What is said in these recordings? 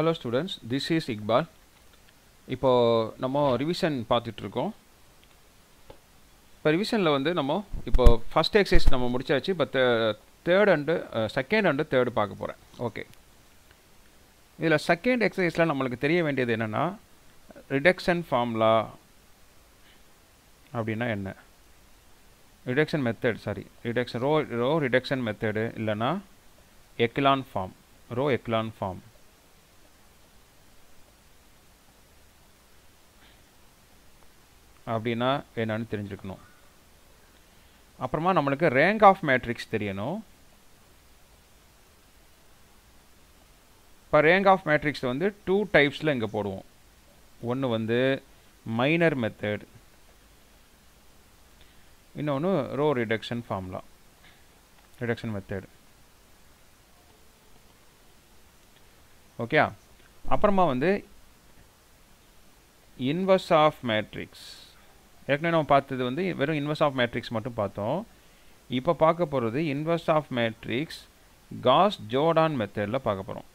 Hello students this is Iqbal இப்போது நம்ம revision பார்த்துட்ருக்கோம். இப்போ ரிவிஷனில் வந்து நம்ம இப்போ ஃபஸ்ட் எக்ஸசைஸ் நம்ம முடிச்சாச்சு இப்போ third and second and third பார்க்க போகிறேன் ஓகே இதில் செகண்ட் எக்ஸசைஸில் நம்மளுக்கு தெரிய வேண்டியது என்னென்னா ரிடக்ஷன் ஃபார்முலா அப்படின்னா என்ன? Reduction method sorry reduction row row reduction method இல்லைன்னா echelon form row echelon form அப்படின்னா என்னன்னு தெரிஞ்சுக்கணும் அப்புறமா நம்மளுக்கு ரேங்க் ஆஃப் மேட்ரிக்ஸ் தெரியணும். இப்போ ரேங்க் ஆஃப் மேட்ரிக்ஸ் வந்து டூ டைப்ஸில் இங்கே போடுவோம். ஒன்று வந்து மைனர் மெத்தட் இன்னொன்று row reduction formula reduction method okay அப்புறமா வந்து இன்வர்ஸ் ஆஃப் மேட்ரிக்ஸ் ஏற்கனவே நம்ம பார்த்தது வந்து வெறும் இன்வெர்ஸ் ஆஃப் மேட்ரிக்ஸ் மட்டும் பார்த்தோம். இப்போ பார்க்க போகிறது inverse of matrix Gauss Jordan மெத்தடில் பார்க்க போகிறோம்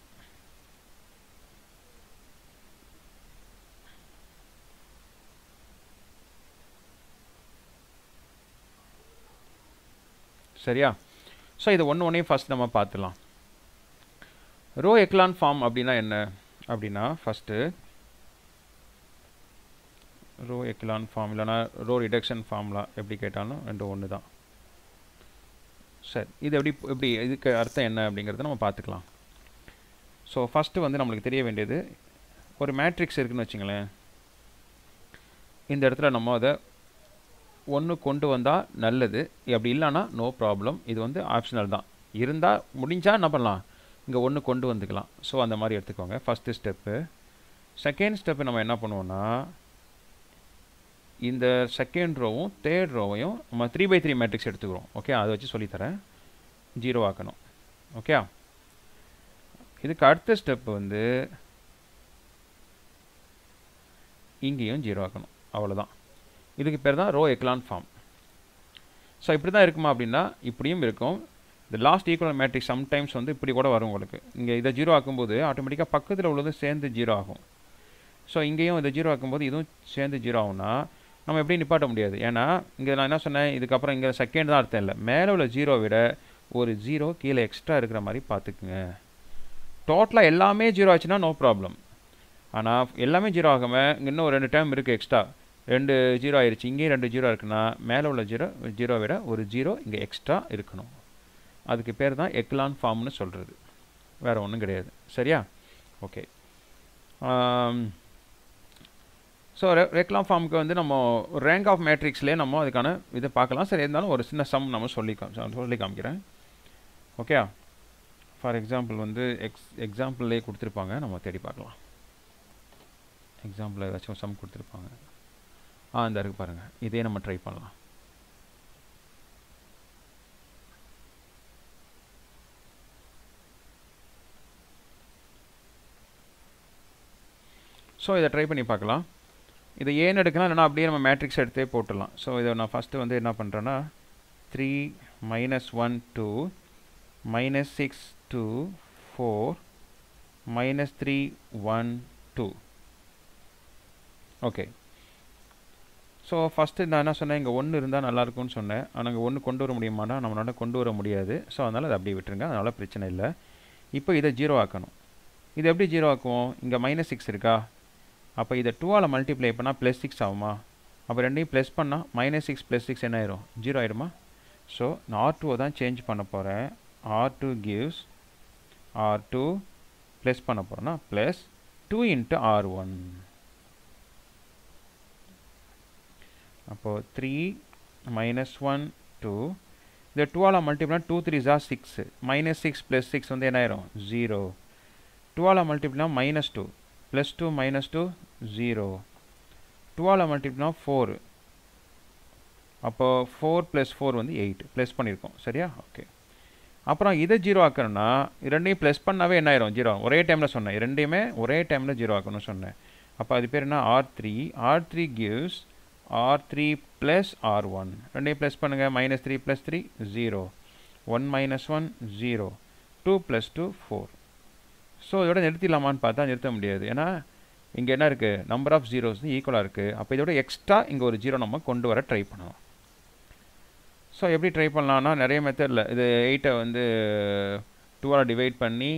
சரியா? ஸோ இது ஒன்று ஒன்றே ஃபஸ்ட் நம்ம பார்த்துலாம் ரோ எக்லான் ஃபார்ம் அப்படின்னா என்ன? அப்படின்னா ஃபஸ்ட்டு ரோ எக்கிலான் ஃபார்ம் இல்லைனா ரோ ரிடக்ஷன் ஃபார்முலா எப்படி கேட்டாலும் ரெண்டு ஒன்று தான். சரி இது எப்படி எப்படி இதுக்கு அர்த்தம் என்ன அப்படிங்கிறத நம்ம பார்த்துக்கலாம். ஸோ ஃபஸ்ட்டு வந்து நம்மளுக்கு தெரிய வேண்டியது ஒரு மேட்ரிக்ஸ் இருக்குதுன்னு வச்சுங்களேன். இந்த இடத்துல நம்ம அதை ஒன்று கொண்டு வந்தால் நல்லது அப்படி இல்லைன்னா நோ ப்ராப்ளம் இது வந்து ஆப்ஷனல் தான். இருந்தால் முடிஞ்சால் என்ன பண்ணலாம்? இங்கே ஒன்று கொண்டு வந்துக்கலாம். ஸோ அந்த மாதிரி எடுத்துக்கோங்க. ஃபஸ்ட்டு ஸ்டெப்பு செகண்ட் ஸ்டெப்பு நம்ம என்ன பண்ணுவோன்னா இந்த செகண்ட் ரோவும் தேர்ட் ரோவையும் நம்ம த்ரீ பை த்ரீ மேட்ரிக்ஸ் எடுத்துக்கிறோம். ஓகே அதை வச்சு சொல்லித்தரேன். ஜீரோ ஆக்கணும். ஓகே இதுக்கு அடுத்த ஸ்டெப் வந்து இங்கேயும் ஜீரோ ஆக்கணும். அவ்வளோதான் இதுக்கு பேர் தான் ரோ எக்லான் ஃபார்ம் ஸோ இப்படி தான் இருக்குமா அப்படின்னா இப்படியும் இருக்கும். இந்த லாஸ்ட் ஈக்குவல் மேட்ரிக்ஸ் சம்டைம்ஸ் வந்து இப்படி கூட வரும் உங்களுக்கு. இங்கே இதை ஜீரோ ஆக்கும்போது ஆட்டோமேட்டிக்காக பக்கத்தில் உள்ளது சேர்ந்து ஜீரோ ஆகும். ஸோ இங்கேயும் இதை ஜீரோ ஆக்கும்போது இதுவும் சேர்ந்து ஜீரோ ஆகும்னா நம்ம எப்படி நிப்பாட்ட முடியாது. ஏன்னா இங்கே நான் என்ன சொன்னேன்? இதுக்கப்புறம் இங்கே செகண்ட் தான் அர்த்தம் இல்லை. மேலே உள்ள ஜீரோ விட ஒரு ஜீரோ கீழே எக்ஸ்ட்ரா இருக்கிற மாதிரி பார்த்துக்குங்க. டோட்டலாக எல்லாமே ஜீரோ ஆச்சுன்னா நோ ப்ராப்ளம் ஆனால் எல்லாமே ஜீரோ ஆகாமல் இன்னும் ரெண்டு டைம் இருக்குது எக்ஸ்ட்ரா ரெண்டு ஜீரோ ஆயிடுச்சு இங்கேயும் ரெண்டு ஜீரோ இருக்குன்னா மேலே உள்ள ஜீரோ ஜீரோ விட ஒரு ஜீரோ இங்கே எக்ஸ்ட்ரா இருக்கணும். அதுக்கு பேர் தான் எக்லான் ஃபார்ம்னு சொல்கிறது வேறு ஒன்றும் கிடையாது. சரியா? ஓகே ஸோ ரெக்லாம் ஃபார்முக்கு வந்து நம்ம ரேங்க் ஆஃப் மேட்ரிக்ஸ்லேயே நம்ம அதுக்கான இதை பார்க்கலாம். சரி இருந்தாலும் ஒரு சின்ன சம் நம்ம சொல்லி சொல்லி காமிக்கிறேன். ஓகே ஃபார் எக்ஸாம்பிள் வந்து எக்ஸ் எக்ஸாம்பிள்லேயே கொடுத்துருப்பாங்க. நம்ம தேடி பார்க்கலாம். எக்ஸாம்பிள் ஏதாச்சும் சம் கொடுத்துருப்பாங்க. ஆ இந்த இருக்குது பாருங்கள் இதே நம்ம ட்ரை பண்ணலாம். ஸோ இதை ட்ரை பண்ணி பார்க்கலாம். இதை ஏன் எடுக்கலாம் இல்லைனா அப்படியே நம்ம மேட்ரிக்ஸ் எடுத்தே போட்டுடலாம். ஸோ இதை நான் ஃபஸ்ட்டு வந்து என்ன பண்ணுறேன்னா three minus one two minus six two four minus three one two okay so first நான் என்ன சொன்னேன்? இங்கே ஒன்று இருந்தால் நல்லாயிருக்கும்னு சொன்னேன். ஆனால் இங்கே ஒன்று கொண்டு வர முடியுமானா நம்மளால் கொண்டு வர முடியாது. ஸோ அதனால் அதை அப்படியே விட்டுருங்க. அதனால் பிரச்சனை இல்லை. இப்போ இதை ஜீரோ ஆக்கணும். இது எப்படி ஜீரோ ஆக்குவோம்? இங்கே மைனஸ் சிக்ஸ் இருக்கா? அப்போ இதை டூவால் மல்டிப்ளை பண்ணால் ப்ளஸ் சிக்ஸ் ஆகுமா? அப்போ ரெண்டையும் ப்ளஸ் பண்ணால் மைனஸ் சிக்ஸ் ப்ளஸ் சிக்ஸ் என்ன ஆயிரும்? ஜீரோ ஆயிடுமா? ஸோ நான் ஆர் டூவை தான் சேஞ்ச் பண்ண போகிறேன் R two gives R two plus பண்ண போகிறேன்னா plus two into R one அப்போது த்ரீ மைனஸ் ஒன் டூ இந்த டூவால் மல்டிப்ளா டூ த்ரீ ஜா six minus six plus six வந்து என்ன ஆயிரும்? ஜீரோ டூவால் multiply minus two plus two minus two zero டூவால் மல்டிப்ளா ஃபோர் அப்போது ஃபோர் ப்ளஸ் ஃபோர் வந்து எயிட் ப்ளஸ் பண்ணியிருக்கோம் சரியா? ஓகே அப்புறம் இதை ஜீரோ ஆக்கணும்னா ரெண்டையும் ப்ளஸ் பண்ணாவே என்ன ஆயிரும்? ஜீரோ ஒரே டைமில் சொன்னேன். ரெண்டையுமே ஒரே டைமில் ஜீரோ ஆக்கணும்னு சொன்னேன். அப்போ அது பேர் என்ன? R three R three gives R three plus R one ரெண்டையும் ப்ளஸ் பண்ணுங்கள் minus three plus three zero one minus one zero two plus two four so இதோட நிறுத்திடலாமான்னு பார்த்தா நிறுத்த முடியாது. ஏன்னா இங்கே என்ன இருக்குது நம்பர் ஆஃப் ஜீரோஸ் ஈக்குவலாக இருக்குது அப்போ இதோட எக்ஸ்ட்ரா இங்கே ஒரு ஜீரோ நம்ம கொண்டு வர ட்ரை பண்ணணும் ஸோ எப்படி ட்ரை பண்ணலான்னா நிறைய மெத்தடில் இது எயிட்டை வந்து டூவால் டிவைட் பண்ணி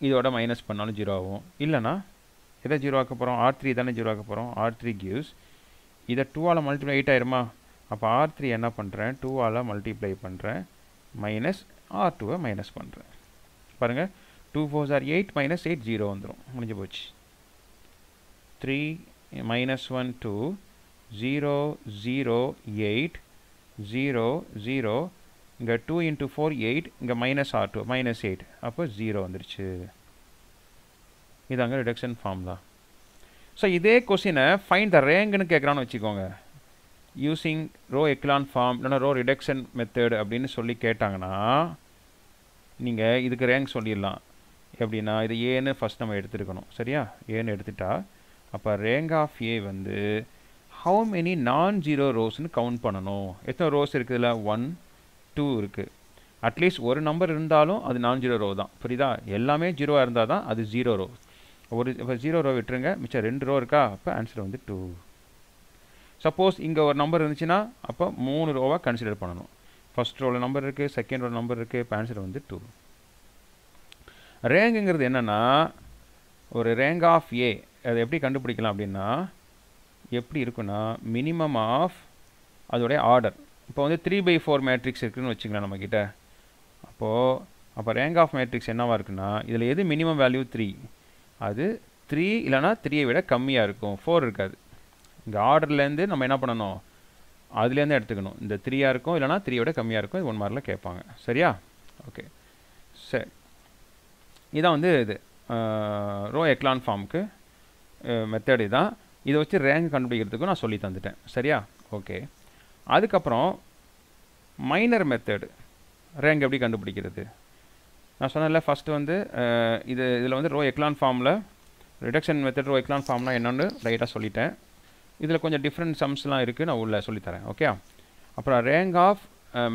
இதோட மைனஸ் பண்ணாலும் ஜீரோ ஆகும். இல்லைனா எதை ஜீரோ ஆக்க போகிறோம் ஆர் த்ரீ தானே ஜீரோ ஆக்க போகிறோம் ஆர் த்ரீ கிவ்ஸ் இதை டூவால் மல்டிப்ளை எயிட் ஆயிருமா? அப்போ ஆர் த்ரீ என்ன பண்ணுறேன் டூவால் மல்டிப்ளை பண்ணுறேன் மைனஸ் ஆர் டூவை மைனஸ் பண்ணுறேன் பாருங்கள் two four R eight minus eight zero வந்துடும் முடிஞ்சு போச்சு. Three minus one two zero zero eight zero zero இங்கே டூ இன்ட்டு ஃபோர் எயிட் இங்கே minus R two minus eight அப்போ ஜீரோ வந்துருச்சு. இதாங்க ரிடக்ஷன் ஃபார்முலா ஸோ இதே கொஸ்டினை ஃபைன் த ரேங்குன்னு கேட்குறான்னு வச்சுக்கோங்க. யூஸிங் ரோ எக்லான் ஃபார்ம் இல்லைனா ரோ ரிடக்ஷன் மெத்தட் அப்படின்னு சொல்லி கேட்டாங்கன்னா நீங்கள் இதுக்கு ரேங்க் சொல்லிடலாம். எப்படின்னா இது ஏன்னு ஃபஸ்ட் நம்ம எடுத்துருக்கணும். சரியா? ஏன்னு எடுத்துட்டா அப்போ ரேங்க் ஆஃப் ஏ வந்து ஹவு மெனி நான் ஜீரோ ரோஸ்னு கவுண்ட் பண்ணணும். எத்தனை ரோஸ் இருக்குதுல ஒன் டூ இருக்குது அட்லீஸ்ட் ஒரு நம்பர் இருந்தாலும் அது நான் ஜீரோ ரோ தான். புரியுதா? எல்லாமே ஜீரோவாக இருந்தால் தான் அது ஜீரோ ரோ ஒரு இப்போ ஜீரோ ரோ விட்டுருங்க. மிச்சம் ரெண்டு ரோ இருக்கா? அப்போ ஆன்சர் வந்து டூ சப்போஸ் இங்கே ஒரு நம்பர் இருந்துச்சுன்னா அப்போ மூணு ரோவாக கன்சிடர் பண்ணணும். ஃபஸ்ட் ரோவில் நம்பர் இருக்குது செகண்ட் ரோல் நம்பர் இருக்குது இப்போ ஆன்சர் வந்து டூ ரேங்குங்கிறது என்னென்னா ஒரு ரேங்க் ஆஃப் ஏ அதை எப்படி கண்டுபிடிக்கலாம் அப்படின்னா எப்படி இருக்குன்னா மினிமம் ஆஃப் அதோடைய ஆர்டர் இப்போ வந்து த்ரீ பை ஃபோர் மேட்ரிக்ஸ் இருக்குதுன்னு வச்சுக்கலாம் நம்மக்கிட்ட அப்போது அப்போ ரேங்க் ஆஃப் மேட்ரிக்ஸ் என்னவாக இருக்குன்னா இதில் எது மினிமம் வேல்யூ த்ரீ அது த்ரீ இல்லைனா த்ரீயை விட கம்மியாக இருக்கும். ஃபோர் இருக்காது. இந்த ஆர்டர்லேருந்து நம்ம என்ன பண்ணணும்? அதுலேருந்து எடுத்துக்கணும். இந்த த்ரீயாக இருக்கும் இல்லைனா த்ரீயோட கம்மியாக இருக்கும். இது ஒன் மார்க்கில் கேட்பாங்க. சரியா? ஓகே சரி. இதான் வந்து இது. ரோ எக்லான் ஃபார்முக்கு மெத்தடு இதான். இதை வச்சு ரேங்க் கண்டுபிடிக்கிறதுக்கும் நான் சொல்லி தந்துட்டேன். சரியா? ஓகே அதுக்கப்புறம் மைனர் மெத்தடு ரேங்க் எப்படி கண்டுபிடிக்கிறது? நான் சொன்னதில்ல ஃபஸ்ட்டு வந்து இது இதில் வந்து ரோ எக்லான் ஃபார்மில் ரிடக்ஷன் மெத்தட் ரோ எக்லான் ஃபார்ம்னா என்னென்னு ரைட்டாக சொல்லிட்டேன். இதில் கொஞ்சம் டிஃப்ரெண்ட் சம்ஸ்லாம் இருக்குது நான் உள்ளே சொல்லித்தரேன் ஓகே அப்புறம் ரேங்க் ஆஃப்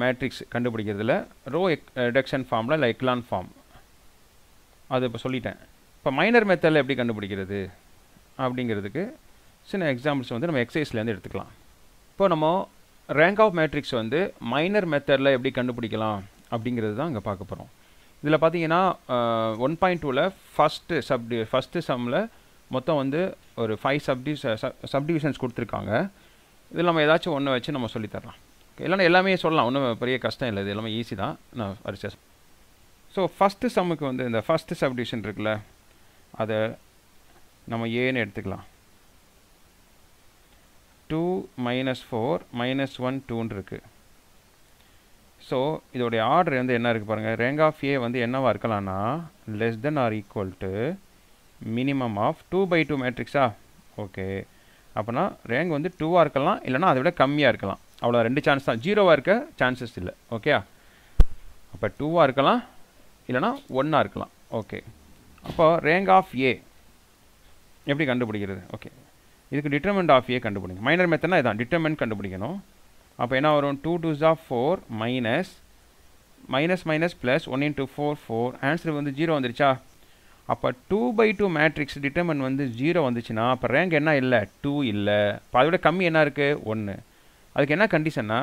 மேட்ரிக்ஸ் கண்டுபிடிக்கிறதுல ரோ எக் ரிடக்ஷன் ஃபார்மில் இல்லை எக்லான் ஃபார்ம் அது இப்போ சொல்லிட்டேன். இப்போ மைனர் மெத்தடில் எப்படி கண்டுபிடிக்கிறது? அப்படிங்கிறதுக்கு சின்ன எக்ஸாம்பிள்ஸ் வந்து நம்ம எக்ஸசைஸ்லேருந்து எடுத்துக்கலாம். இப்போ நம்ம ரேங்க் ஆஃப் மேட்ரிக்ஸ் வந்து மைனர் மெத்தடில் எப்படி கண்டுபிடிக்கலாம்? அப்படிங்கிறது தான் இங்கே பார்க்க போகிறோம் இதில் பார்த்தீங்கன்னா ஒன் பாயிண்ட் டூவில் ஃபஸ்ட்டு சப்டி ஃபஸ்ட்டு சம்மில் மொத்தம் வந்து ஒரு ஃபைவ் சப்டி சப்டிவிஷன்ஸ் கொடுத்துருக்காங்க. இதில் நம்ம ஏதாச்சும் ஒன்று வச்சு நம்ம சொல்லித்தரலாம் இல்லைன்னா எல்லாமே சொல்லலாம். ஒன்றும் பெரிய கஷ்டம் இல்லை. இது எல்லாமே ஈஸி தான். நான் வரிசை ஸோ ஃபஸ்ட்டு சம்முக்கு வந்து இந்த ஃபஸ்ட்டு சப்டிஷன் இருக்குல்ல அதை நம்ம ஏன்னு எடுத்துக்கலாம். Two minus four minus one டூன்னு இருக்குது ஸோ இதோடைய ஆர்டர் வந்து என்ன இருக்குது பாருங்கள் ரேங்க் ஆஃப் ஏ வந்து என்னவாக இருக்கலாம்னா less than or equal to minimum of two by two மேட்ரிக்ஸா okay அப்போனா ரேங்க் வந்து டூவாக இருக்கலாம் இல்லைனா அதை விட கம்மியாக இருக்கலாம். அவ்வளோ ரெண்டு சான்ஸ் தான். ஜீரோவாக இருக்க சான்சஸ் இல்லை. ஓகே அப்போ டூவாக இருக்கலாம். இல்லைனா ஒன்றா இருக்கலாம். ஓகே அப்போ ரேங்க் ஆஃப் ஏ எப்படி கண்டுபிடிக்கிறது? ஓகே இதுக்கு டிட்டர்மெண்ட் ஆஃப் ஏ கண்டுபிடிங்க. மைனர் மெத்தனா இதான். டிட்டர்மெண்ட் கண்டுபிடிக்கணும். அப்போ என்ன வரும்? Two twos of four minus minus minus plus one into four four answer வந்து ஜீரோ வந்துருச்சா? அப்போ two by two matrix determinant வந்து ஜீரோ வந்துச்சுன்னா அப்போ ரேங்க் என்ன இல்லை? டூ இல்லை. இப்போ அதோட கம்மி என்ன இருக்குது ஒன்று அதுக்கு என்ன கண்டிஷன்னா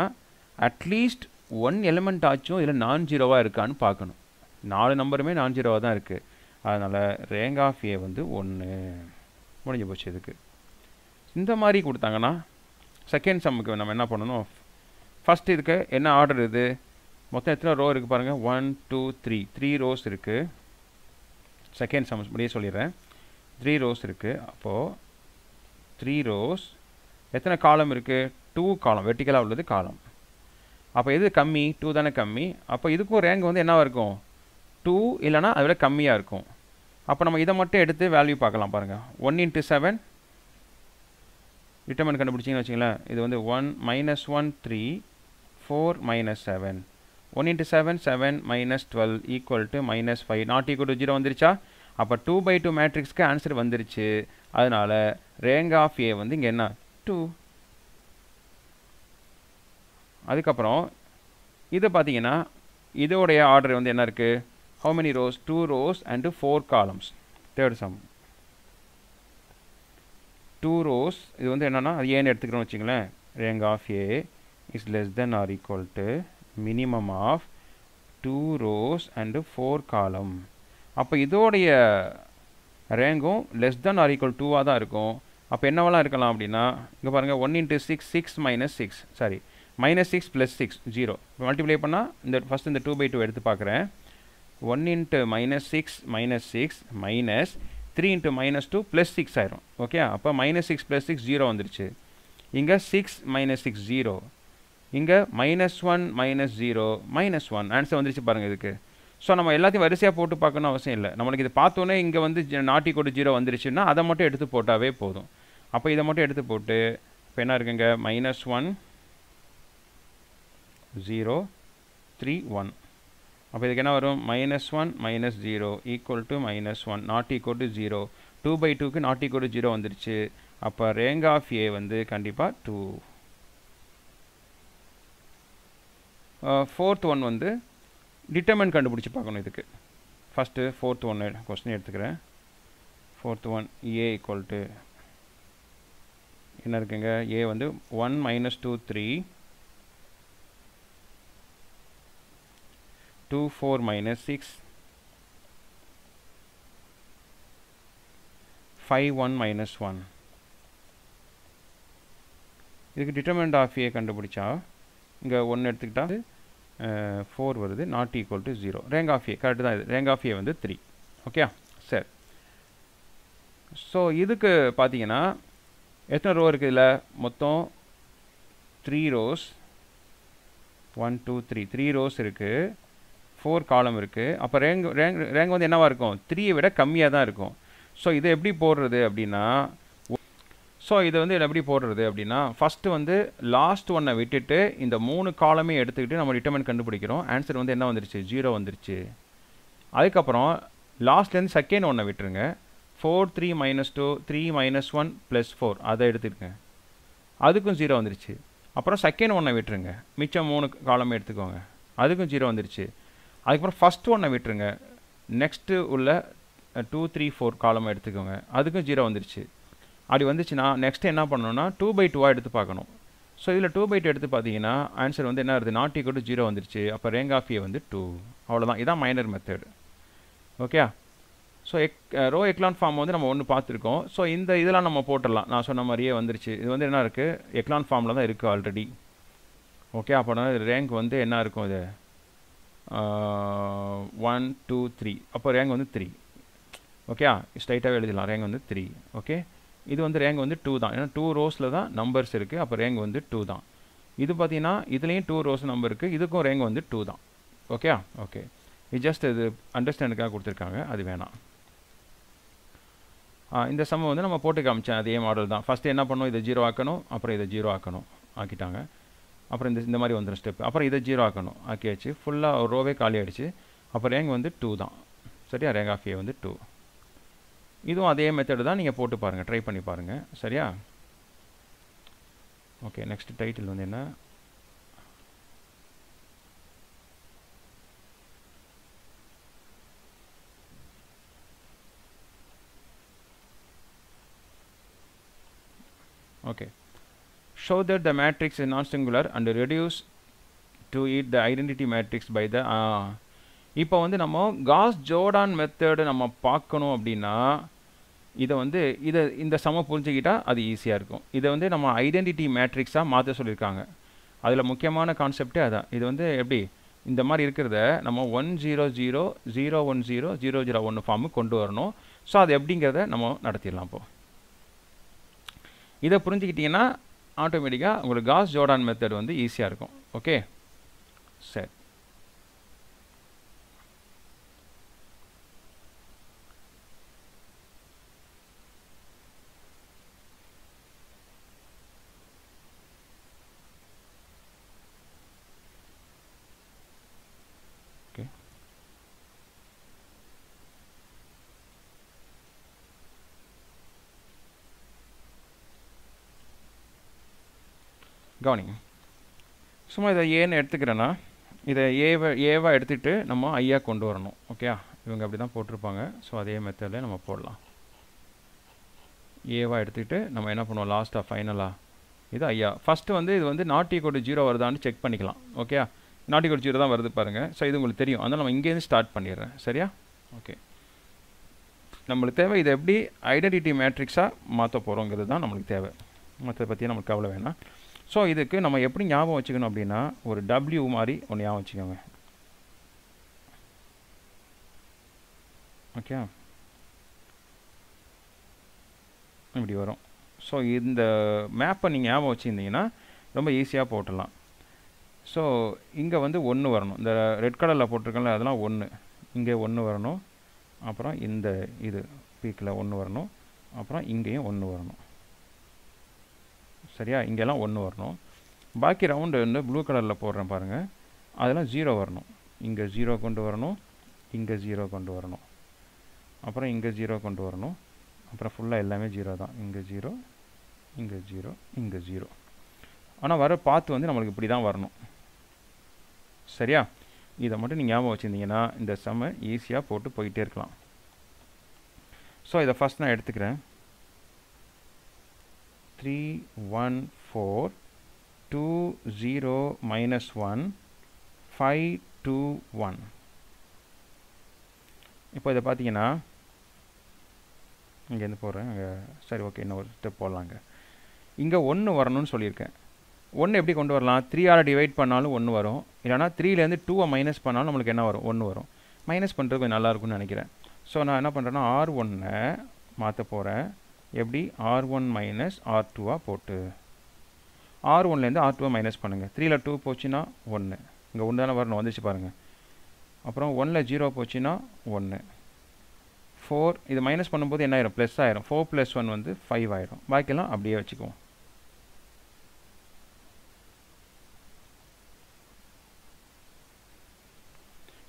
அட்லீஸ்ட் ஒன் எலிமெண்ட் ஆச்சும் இதில் நான் ஜீரோவாக இருக்கான்னு பார்க்கணும். நாலு நம்பருமே நான் ஜீரோவாக தான் இருக்குது அதனால் ரேங்க் ஆஃப் ஏ வந்து ஒன்று முடிஞ்சு போச்சு இதுக்கு. இந்த மாதிரி கொடுத்தாங்கன்னா செகண்ட் சம்முக்கு நம்ம என்ன பண்ணணும்? ஃபஸ்ட் இதுக்கு என்ன ஆர்டர் இது? மொத்தம் எத்தனை ரோ இருக்குது பாருங்கள் one two three three rows இருக்குது செகண்ட் சம்ஸ் முடியே சொல்லிடுறேன். த்ரீ ரோஸ் இருக்குது அப்போது த்ரீ ரோஸ் எத்தனை காலம் இருக்குது டூ காலம் வெர்டிக்கலாக உள்ளது காலம் அப்போ எது கம்மி? டூ தானே கம்மி. அப்போ இதுக்கும் ரேங்க் வந்து என்னவாக இருக்கும்? டூ இல்லைனா அதை விட கம்மியாக இருக்கும். அப்போ நம்ம இதை மட்டும் எடுத்து வேல்யூ பார்க்கலாம் பாருங்கள் ஒன் இன்ட்டு செவன் டிட்டர்மெண்ட் கண்டுபிடிச்சிங்கன்னு வச்சிங்களேன் இது வந்து one minus one three four minus seven one into seven seven minus twelve equal to minus five not equal to zero வந்துருச்சா? அப்போ டூ பை டூ மேட்ரிக்ஸ்க்கு ஆன்சர் வந்துருச்சு. அதனால் ரேங்க் ஆஃப் ஏ வந்து இங்கே என்ன? டூ அதுக்கப்புறம் இது பார்த்தீங்கன்னா இதோடைய ஆர்டர் வந்து என்ன இருக்குது how many rows two rows and four columns third sum two rows இது வந்து என்னென்னா அது ஏன்னு எடுத்துக்கிறோம்னு வச்சுங்களேன். Rank of A is less than or equal to minimum of two rows and four column அப்போ இதோடைய ரேங்கும் லெஸ் தென் ஆர் ஈக்குவல் டூவாக தான் இருக்கும். அப்போ என்னவெல்லாம் இருக்கலாம் அப்படின்னா இங்கே பாருங்கள் one into six six minus six sorry minus six plus six zero multiply பண்ணால் இந்த ஃபஸ்ட் இந்த டூ பை டூ எடுத்து பார்க்குறேன். One into minus six minus six minus three into minus two plus six ஆயிரும். ஓகே அப்போ minus six plus six zero வந்துருச்சு. இங்கே six minus six zero இங்கே minus one minus zero minus one answer வந்துருச்சு பாருங்கள் இதுக்கு. ஸோ நம்ம எல்லாத்தையும் வரிசையாக போட்டு பார்க்கணும் அவசியம் இல்லை. நம்மளுக்கு இது பார்த்தோன்னே இங்கே வந்து நாட்டி கோடு ஜீரோ வந்துருச்சுன்னா அதை மட்டும் எடுத்து போட்டாவே போதும். அப்போ இதை மட்டும் எடுத்து போட்டு இப்போ என்ன இருக்குங்க? Minus one zero three one அப்போ இதுக்கு என்ன வரும்? Minus one minus zero equal to minus one not equal to zero two by டூக்கு நாட் ஈக்குவல் டு ஜீரோ வந்துருச்சு. அப்போ ரேங்க் ஆஃப் ஏ வந்து கண்டிப்பாக டூ ஃபோர்த் ஒன் வந்து டிட்டர்மெண்ட் கண்டுபிடிச்சி பார்க்கணும் இதுக்கு. ஃபஸ்ட்டு ஃபோர்த் ஒன்று கொஸ்டின் எடுத்துக்கிறேன். Fourth one A equal to என்ன இருக்குங்க? ஏ வந்து one minus two three two four minus six five one minus one இதுக்கு டிட்டர்மெண்ட் ஆஃப் ஏ கண்டுபிடிச்சா இங்கே ஒன்று எடுத்துக்கிட்டால் ஃபோர் வருது not equal to zero rank of A correct தான் இது. ரேங்க் ஆஃப் ஏ வந்து த்ரீ ஓகே சரி. ஸோ இதுக்கு பார்த்தீங்கன்னா எத்தனை ரோ இருக்குது இதில்? மொத்தம் three rows one two three three rows இருக்குது ஃபோர் காலம் இருக்குது அப்போ ரேங்க் ரேங்க் ரேங்க் வந்து என்னவாக இருக்கும்? த்ரீயை விட கம்மியாக தான் இருக்கும். ஸோ இதை எப்படி போடுறது அப்படின்னா ஸோ இதை வந்து எப்படி போடுறது அப்படின்னா ஃபஸ்ட்டு வந்து லாஸ்ட் ஒன்னை விட்டுட்டு இந்த மூணு காலமே எடுத்துக்கிட்டு நம்ம டிட்டர்மெண்ட் கண்டுபிடிக்கிறோம். ஆன்சர் வந்து என்ன வந்துருச்சு? ஜீரோ வந்துருச்சு. அதுக்கப்புறம் லாஸ்ட்லேருந்து செகண்ட் ஒன்னை விட்டுருங்க. Four three minus two three minus one plus four அதை எடுத்துக்கங்க. அதுக்கும் ஜீரோ வந்துருச்சு. அப்புறம் செகண்ட் ஒன்னை விட்டுருங்க. மிச்சம் மூணு காலம் எடுத்துக்கோங்க. அதுக்கும் ஜீரோ வந்துருச்சு. அதுக்கப்புறம் ஃபஸ்ட் ஒன்னை விட்டுருங்க. நெக்ஸ்ட்டு உள்ள டூ த்ரீ ஃபோர் காலமாக எடுத்துக்கோங்க. அதுக்கும் ஜீரோ வந்துருச்சு. அப்படி வந்துச்சுன்னா நெக்ஸ்ட்டு என்ன பண்ணணும்னா டூ பை டூவாக எடுத்து பார்க்கணும். ஸோ இதில் டூ பை டூ எடுத்து பார்த்தீங்கன்னா ஆன்சர் வந்து என்ன வருது? நாட் ஈக்குவல் டு ஜீரோ வந்துருச்சு. அப்போ ரேங்க் ஆஃப் ஏ வந்து டூ அவ்வளோதான் இதான் மைனர் மெத்தட் ஓகே ஸோ எக் ரோ எக்லான் ஃபார்ம் வந்து நம்ம ஒன்று பார்த்துருக்கோம். ஸோ இந்த இதெல்லாம் நம்ம போட்டுடலாம். நான் சொன்ன மாதிரியே வந்துருச்சு. இது வந்து என்ன இருக்குது எக்லான் ஃபார்மில் தான் இருக்குது ஆல்ரெடி ஓகே அப்போனா ரேங்க் வந்து என்ன இருக்கும் இது? ஒன் டூ த்ரீ அப்போ ரேங்க் வந்து த்ரீ ஓகே ஸ்ட்ரைட்டாகவே எழுதிடலாம் ரேங்க் வந்து த்ரீ ஓகே இது வந்து ரேங்க் வந்து டூ தான். ஏன்னா டூ ரோஸில் தான் நம்பர்ஸ் இருக்குது அப்போ ரேங்க் வந்து டூ தான். இது பார்த்தீங்கன்னா இதுலேயும் டூ ரோஸ் நம்பர் இருக்குது இதுக்கும் ரேங்க் வந்து டூ தான். ஓகே ஓகே இது ஜஸ்ட் இது அண்டர்ஸ்டாண்டுக்காக கொடுத்துருக்காங்க. அது வேணாம். இந்த சம்ம வந்து நம்ம போட்டு காமிச்சேன். அதே மாடல் தான். ஃபஸ்ட்டு என்ன பண்ணோம்? இதை ஜீரோ ஆக்கணும். அப்புறம் இதை ஜீரோ ஆக்கணும். ஆக்கிட்டாங்க. அப்புறம் இந்த இந்த மாதிரி வந்துடும் ஸ்டெப் அப்புறம் இதை ஜீரோ ஆக்கணும். ஆக்கியாச்சு ஃபுல்லாக ஒரு ரோவே காலி ஆகிடுச்சு அப்போ ரேங்க் வந்து டூ தான். சரியா? ரேங்க் ஆஃப் ஏ வந்து டூ இதுவும் அதே மெத்தடு தான் நீங்கள் போட்டு பாருங்கள் ட்ரை பண்ணி பாருங்கள் சரியா? ஓகே நெக்ஸ்ட் டைட்டில் வந்து என்ன? Okay show that the matrix is non-singular and reduce to it the identity matrix by the ah. இப்போ வந்து நம்ம காஸ் ஜோர்டான் மெத்தடு நம்ம பார்க்கணும் அப்படின்னா இதை வந்து இதை இந்த சம புரிஞ்சுக்கிட்டால் அது ஈஸியாக இருக்கும். இதை வந்து நம்ம ஐடென்டிட்டி மேட்ரிக்ஸாக மாற்ற சொல்லியிருக்காங்க அதில் முக்கியமான கான்செப்டே அதான். இது வந்து எப்படி? இந்த மாதிரி இருக்கிறத நம்ம one zero zero zero one zero zero zero ஒன்று ஃபார்முக்கு கொண்டு வரணும். ஸோ அது எப்படிங்கிறத நம்ம நடத்திடலாம் இப்போது இதை புரிஞ்சுக்கிட்டிங்கன்னா ஆட்டோமேட்டிக்காக உங்களுக்கு காஸ் ஜோர்டான் மெத்தட் வந்து ஈஸியாக இருக்கும். ஓகே சரி கவனிங்க. சும்மா இதை ஏன்னு எடுத்துக்கிறேன்னா இதை ஏவை ஏவாக எடுத்துகிட்டு நம்ம ஐயா கொண்டு வரணும். ஓகே இவங்க அப்படி தான் போட்டிருப்பாங்க. ஸோ அதே மெத்தடில் நம்ம போடலாம். ஏவாக எடுத்துக்கிட்டு நம்ம என்ன பண்ணுவோம்? லாஸ்ட்டாக ஃபைனலாக இது ஐயா ஃபஸ்ட்டு வந்து இது வந்து நாட் ஈக்குவல் ஜீரோ வருதான்னு செக் பண்ணிக்கலாம். ஓகே நாட் ஈக்குவல் ஜீரோ தான் வருது பாருங்கள் ஸோ இது உங்களுக்கு தெரியும். அதனால் நம்ம இங்கேருந்து ஸ்டார்ட் பண்ணிடுறேன். சரியா? ஓகே நம்மளுக்கு தேவை இதை எப்படி ஐடென்டிட்டி மேட்ரிக்ஸாக மாற்ற போகிறோங்கிறது தான் நம்மளுக்கு தேவை. மற்றதை பற்றி நம்மளுக்கு கவலை வேணாம். ஸோ இதுக்கு நம்ம எப்படி ஞாபகம் வச்சுக்கணும் அப்படின்னா ஒரு டபிள்யூ மாதிரி ஒன்று ஞாபகம் வச்சுக்கோங்க. ஓகே இப்படி வரும். ஸோ இந்த மேப்பை நீங்கள் ஞாபகம் வச்சுருந்தீங்கன்னா ரொம்ப ஈஸியாக போட்டுடலாம். ஸோ இங்கே வந்து ஒன்று வரணும். இந்த ரெட் கலரில் போட்டிருக்கல அதெல்லாம் ஒன்று இங்கே ஒன்று வரணும். அப்புறம் இந்த இது பீக்கில் ஒன்று வரணும். அப்புறம் இங்கேயும் ஒன்று வரணும். சரியா? இங்கெல்லாம் ஒன்று வரணும். பாக்கி ரவுண்டு வந்து ப்ளூ கலரில் போடுறேன் பாருங்கள் அதெல்லாம் ஜீரோ வரணும். இங்கே ஜீரோ கொண்டு வரணும். இங்கே ஜீரோ கொண்டு வரணும். அப்புறம் இங்கே ஜீரோ கொண்டு வரணும். அப்புறம் ஃபுல்லாக எல்லாமே ஜீரோ தான். இங்கே ஜீரோ இங்கே ஜீரோ இங்கே ஜீரோ ஆனால் வர பாத்து வந்து நம்மளுக்கு இப்படி தான் வரணும். சரியா? இதை மட்டும் நீங்கள் ஞாபகம் வச்சுருந்தீங்கன்னா இந்த செம்ம ஈஸியாக போட்டு போயிட்டே இருக்கலாம். ஸோ இதை ஃபஸ்ட் நான் எடுத்துக்கிறேன். Three one four two zero minus one five two one இப்போ இதை பார்த்தீங்கன்னா இங்கேருந்து போடுறேன். அங்கே சரி ஓகே இன்னும் ஒரு ஸ்டெப் போடலாங்க. இங்கே ஒன்று வரணும்னு சொல்லியிருக்கேன். ஒன்று எப்படி கொண்டு வரலாம்? த்ரீயால் டிவைட் பண்ணாலும் ஒன்று வரும். இல்லைனா த்ரீலேருந்து டூவை மைனஸ் பண்ணாலும் நம்மளுக்கு என்ன வரும்? ஒன்று வரும். மைனஸ் பண்ணுறது கொஞ்சம் நல்லாயிருக்கும்னு நினைக்கிறேன். ஸோ நான் என்ன பண்ணுறேன்னா ஆர் ஒன்னை மாற்ற போகிறேன் எப்படி? ஆர் ஒன் மைனஸ் ஆர் டூவாக போட்டு. ஆர் ஒன்லேருந்து ஆர் டூவை மைனஸ் பண்ணுங்கள் த்ரீயில் டூ போச்சுன்னா ஒன்று இங்கே ஒன்று தானே வரணும். வந்துச்சு பாருங்கள் அப்புறம் ஒன்னில் ஜீரோ போச்சுன்னா ஒன்று ஃபோர் இது மைனஸ் பண்ணும்போது என்ன ஆயிரும்? ப்ளஸ் ஆயிரும். ஃபோர் ப்ளஸ் ஒன் வந்து ஃபைவ் ஆயிரும். பாக்கியெல்லாம் அப்படியே வச்சுக்குவோம்.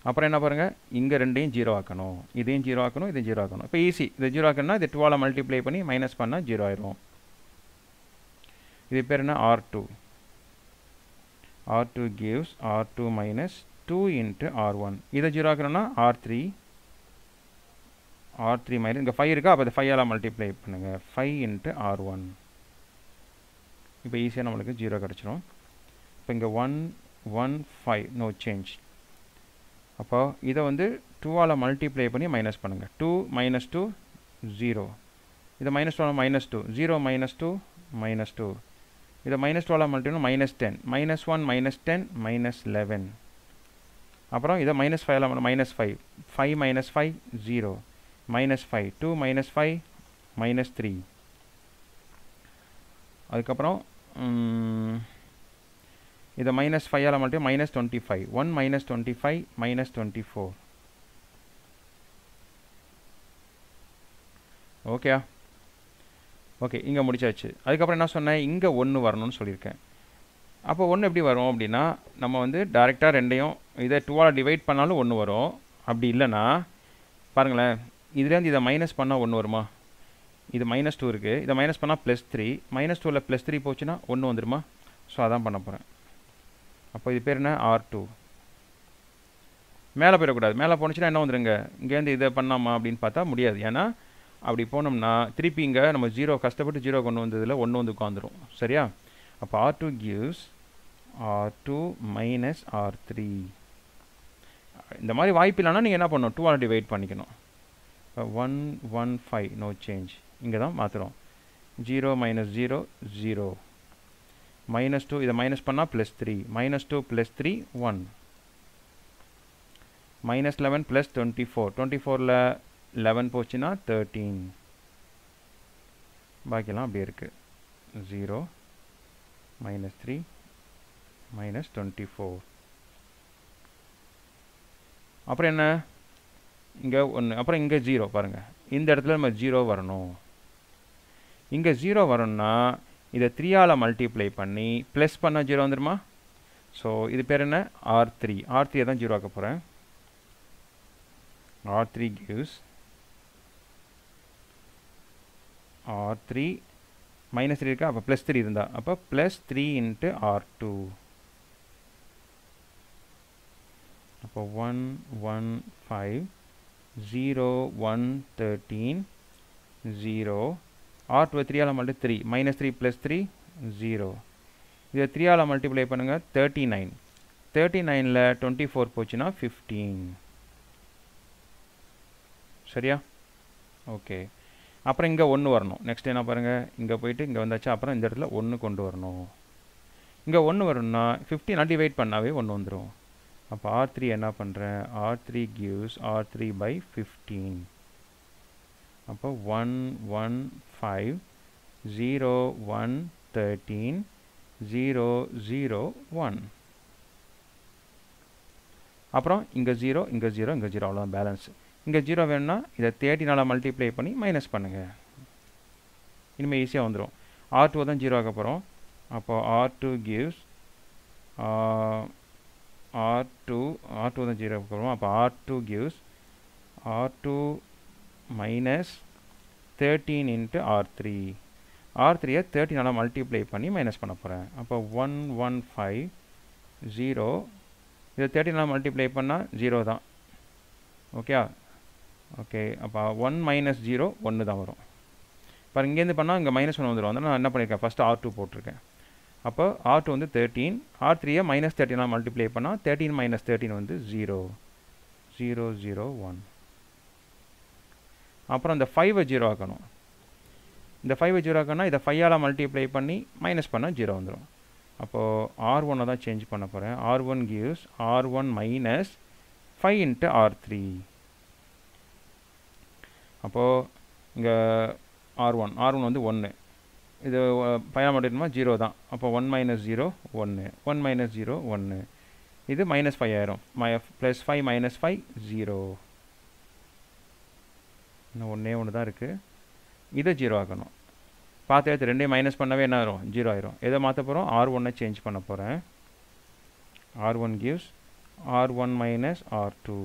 அப்புறம் என்ன பாருங்கள் இங்கே ரெண்டையும் ஜீரோ ஆக்கணும். இதையும் ஜீரோ ஆக்கணும் இதையும் ஜீரோ ஆக்கணும். இப்போ ஈஸி இதை ஜீரோ ஆக்கணும்னா இது டுவால் மல்டிப்ளை பண்ணி மைனஸ் பண்ணால் ஜீரோ ஆயிரும். இது பேர் என்ன? R two R two gives R two minus two into R one இதை zero ஆக்கணும்னா R three R three minus இங்கே ஃபைவ் இருக்கா? அப்போ ஃபைவால் மல்டிப்ளை பண்ணுங்கள் ஃபைவ் இன்ட்டு ஆர் ஒன் இப்போ ஈஸியாக நம்மளுக்கு ஜீரோ கிடச்சிரும். இப்போ இங்கே one one five no change அப்போ இதை வந்து டூவால் மல்டிப்ளை பண்ணி மைனஸ் பண்ணுங்கள் டூ மைனஸ் டூ ஜீரோ இதை மைனஸ் டூவில் minus two zero minus two minus two இதை minus twelve multiply minus ten minus one minus ten minus eleven அப்புறம் இதை மைனஸ் ஃபைவ்ல minus five five minus five zero minus five two minus five minus three அதுக்கப்புறம் இதை minus ஃபைவால் மட்டும் minus twenty five one minus twenty five minus twenty four ஓகேயா okay இங்கே முடிச்சாச்சு. அதுக்கப்புறம் என்ன சொன்னேன்? இங்கே ஒன்று வரணும்னு சொல்லியிருக்கேன். அப்போ ஒன்று எப்படி வரும் அப்படின்னா நம்ம வந்து டேரெக்டாக ரெண்டையும் இதை டூவால் டிவைட் பண்ணாலும் ஒன்று வரும். அப்படி இல்லைன்னா பாருங்களேன் இதுலேருந்து இதை மைனஸ் பண்ணால் ஒன்று வருமா? இது மைனஸ் டூ இருக்குது இதை மைனஸ் பண்ணால் ப்ளஸ் த்ரீ மைனஸ் டூவில் ப்ளஸ் த்ரீ போச்சுன்னா ஒன்று வந்துடுமா ஸோ அதான் பண்ண போகிறேன் அப்போ இது பேர் என்ன? ஆர் டூ மேலே போயிடக்கூடாது. மேலே போணுச்சுன்னா என்ன வந்துடுங்க இங்கேருந்து இதை பண்ணாமா அப்படின்னு பார்த்தா முடியாது. ஏன்னா அப்படி போனோம்னா திருப்பி இங்கே நம்ம ஜீரோ கஷ்டப்பட்டு ஜீரோ கொண்டு வந்ததில் ஒன்று வந்து உட்காந்துரும் சரியா? அப்போ R two gives R two minus R three இந்த மாதிரி வாய்ப்பு இல்லைன்னா நீங்கள் என்ன பண்ணணும்? டூ ஆல் டிவைட் பண்ணிக்கணும். One one five no change இங்கே தான் மாற்றுறோம் zero minus zero zero minus two இதை மைனஸ் பண்ணால் plus three minus two plus three one minus eleven plus twenty four twenty ஃபோரில் லெவன் போச்சுன்னா தேர்ட்டீன் பாக்கியெல்லாம் அப்படியே இருக்குது zero minus three minus twenty four அப்புறம் என்ன? இங்கே ஒன்று அப்புறம் இங்கே ஜீரோ பாருங்கள் இந்த இடத்துல நம்ம ஜீரோ வரணும். இங்கே ஜீரோ வரணும்னா இதை த்ரீயால் மல்டிப்ளை பண்ணி ப்ளஸ் பண்ணால் ஜீரோ வந்துடுமா ஸோ இது பேர் என்ன? ஆர் த்ரீ ஆர் த்ரீயை தான் ஜீரோ ஆக்க போகிறேன் R three gives R three minus three இருக்கா? அப்போ ப்ளஸ் த்ரீ இருந்தால் அப்போ plus three into R two அப்போ one one five zero one thirteen zero R two த்ரீயால் multi three minus three plus three zero இதை த்ரீயால் multiply பண்ணுங்கள் thirty nine thirty நைனில் twenty four போச்சுன்னா ஃபிஃப்டீன் சரியா? ஓகே அப்புறம் இங்கே ஒன்று வரணும். நெக்ஸ்ட் என்ன பாருங்கள் இங்கே போயிட்டு இங்கே வந்தாச்சு அப்புறம் இந்த இடத்துல ஒன்று கொண்டு வரணும். இங்கே ஒன்று வரணும்னா ஃபிஃப்டீன் டிவைட் பண்ணாவே ஒன்று வந்துடும் அப்போ ஆர் த்ரீ என்ன பண்ணுறேன் R three gives R three by fifteen அப்போ one one five zero one thirteen zero zero one அப்புறம் இங்கே ஜீரோ இங்கே ஜீரோ இங்கே ஜீரோ அவ்வளோதான் பேலன்ஸ் இங்கே ஜீரோ வேணும்னா இதை தேர்ட்டினால் மல்டிப்ளை பண்ணி மைனஸ் பண்ணுங்கள் இனிமேல் ஈஸியாக வந்துடும் ஆர் டூ தான் ஜீரோ ஆக போகிறோம் அப்போ R two gives R two R two தான் ஜீரோ போகிறோம் அப்போ R two gives R two minus thirteen into R three R த்ரீயை தேர்ட்டினால் மல்டிப்ளை பண்ணி மைனஸ் பண்ண போகிறேன் அப்போ ஒன் ஒன் ஃபைவ் ஜீரோ இதை தேர்ட்டினால் மல்டிப்ளை பண்ணால் ஜீரோ தான். ஓகே ஓகே அப்போ ஒன் மைனஸ் ஜீரோ ஒன்று தான் வரும். இப்போ இங்கேருந்து பண்ணால் இங்கே மைனஸ் ஒன்று வந்துடும் அதனால் நான் என்ன பண்ணியிருக்கேன் ஃபஸ்ட்டு ஆர் டூ போட்டிருக்கேன். அப்போ ஆர் டூ வந்து தேர்ட்டீன் ஆர் த்ரீயை மைனஸ் தேர்ட்டினால் மல்டிப்ளை பண்ணால் தேர்ட்டீன் மைனஸ் தேர்ட்டின் வந்து ஜீரோ ஜீரோ ஜீரோ ஒன் அப்புறம் இந்த ஃபைவை ஜீரோ ஆக்கணும். இந்த ஃபைவை ஜீரோ ஆக்கணும்னா இதை ஃபைவால் மல்டிப்ளை பண்ணி மைனஸ் பண்ணால் ஜீரோ வந்துடும் அப்போது ஆர் ஒன்னை தான் சேஞ்ச் பண்ண போகிறேன் R one gives R one minus five into R three அப்போது இங்கே ஆர் ஒன் ஆர் ஒன் வந்து ஒன்று இது ஃபைவ் மட்டுமா ஜீரோ தான். அப்போ ஒன் மைனஸ் ஜீரோ ஒன்று ஒன் மைனஸ் ஜீரோ ஒன்று இது மைனஸ் ஃபைவ் ஆயிரும். My plus five minus five zero இன்னும் ஒன்றே ஒன்று தான் இருக்குது இதை ஜீரோ ஆக்கணும். பார்த்து எடுத்து ரெண்டையும் மைனஸ் பண்ணவே என்ன ஆயிரும்? ஜீரோ ஆயிரும். எதை மாற்ற போகிறோம் ஆர் ஒன்னை சேஞ்ச் பண்ண போகிறேன் R one gives R one minus R two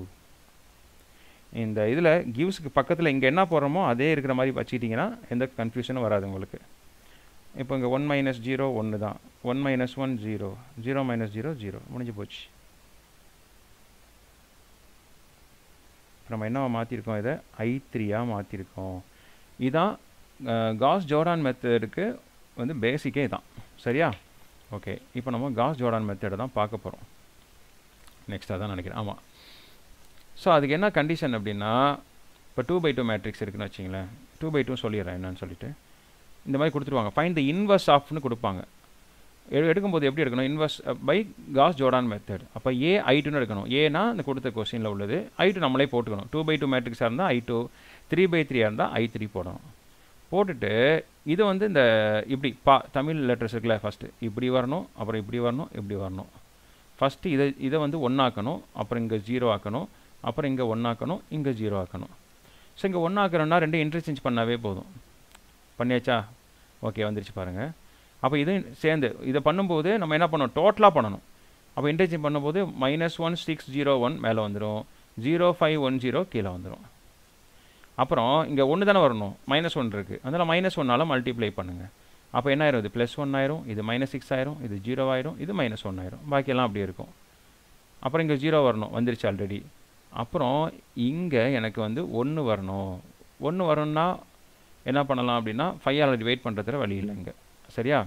இந்த இதில் கிவ்ஸுக்கு பக்கத்தில் இங்கே என்ன போடுறோமோ அதே இருக்கிற மாதிரி வச்சுக்கிட்டிங்கன்னா எந்த கன்ஃபியூஷனும் வராது உங்களுக்கு. இப்போ இங்கே ஒன் மைனஸ் ஜீரோ ஒன்று தான் one minus one zero zero minus zero zero முடிஞ்சு போச்சு. நம்ம என்னவா மாற்றிருக்கோம் இதை ஐ த்ரீயாக மாற்றிருக்கோம் இதான் காஸ் ஜோர்டான் மெத்தடுக்கு வந்து பேசிக்கே தான் சரியா? ஓகே இப்போ நம்ம காஸ் ஜோர்டான் மெத்தடை தான் பார்க்க போகிறோம் நெக்ஸ்ட்டாக தான் நினைக்கிறேன். ஆமாம் ஸோ அதுக்கு என்ன கண்டிஷன் அப்படின்னா இப்போ டூ பை டூ மேட்ரிக்ஸ் இருக்குன்னு வச்சிங்களேன். டூ பை டூ சொல்லிடுறேன் என்னன்னு சொல்லிட்டு. இந்த மாதிரி கொடுத்துருவாங்க. ஃபைன் த இன்வர்ஸ் ஆஃப்னு கொடுப்பாங்க. எடுக்கும்போது எப்படி எடுக்கணும்? இன்வெஸ்ட் பை காஸ் ஜோர்டான் மெத்தட் அப்போ ஏ ஐ டூன்னு எடுக்கணும். ஏனா இந்த கொடுத்த கொஸ்டினில் உள்ளது. ஐ டூ நம்மளே போட்டுக்கணும். டூ பை டூ மேட்ரிக்ஸாக இருந்தால் ஐ டூ த்ரீ பை த்ரீயாக இருந்தால் ஐ த்ரீ போடணும். போட்டுட்டு இதை வந்து இந்த இப்படி பா தமிழ் லெட்டர்ஸ் இருக்குல்ல ஃபஸ்ட்டு இப்படி வரணும் அப்புறம் இப்படி வரணும் இப்படி வரணும். ஃபஸ்ட்டு இதை இதை வந்து ஒன்றாக்கணும் அப்புறம் இங்கே ஜீரோ ஆக்கணும் அப்புறம் இங்கே ஒன்றாக்கணும் இங்கே ஜீரோ ஆக்கணும். ஸோ இங்கே ஒன்றாக்கணும்னா ரெண்டு இன்டர்சேஞ்ச் பண்ணாவே போதும். பண்ணியாச்சா? ஓகே வந்துருச்சு பாருங்கள் அப்போ இதையும் சேர்ந்து இதை பண்ணும்போது நம்ம என்ன பண்ணணும்? டோட்டலாக பண்ணணும். அப்போ இன்டர்சேஞ்ச் பண்ணும்போது minus one six zero one மேலே வந்துடும் ஜீரோ ஃபைவ் ஒன் ஜீரோ கீழே வந்துடும் அப்புறம் இங்கே ஒன்று தானே வரணும்? மைனஸ் ஒன் இருக்குது அதனால் மைனஸ் ஒன்னால் மல்டிப்ளை பண்ணுங்கள் அப்போ என்ன ஆயிரும்? இது ப்ளஸ் ஒன் ஆயிரும். இது மைனஸ் சிக்ஸ் ஆயிரும். இது ஜீரோ ஆயிரும். இது மைனஸ் ஒன் ஆயிரும். பாக்கியெல்லாம் அப்படி இருக்கும். அப்புறம் இங்கே ஜீரோ வரணும். வந்துருச்சு ஆல்ரெடி அப்புறம் இங்கே எனக்கு வந்து ஒன்று வரணும். ஒன்று வரணும்னா என்ன பண்ணலாம் அப்படின்னா ஃபைவ் ஆல்ரெடி வெயிட் பண்ணுறதுல வழி இல்லை இங்கே. சரியா?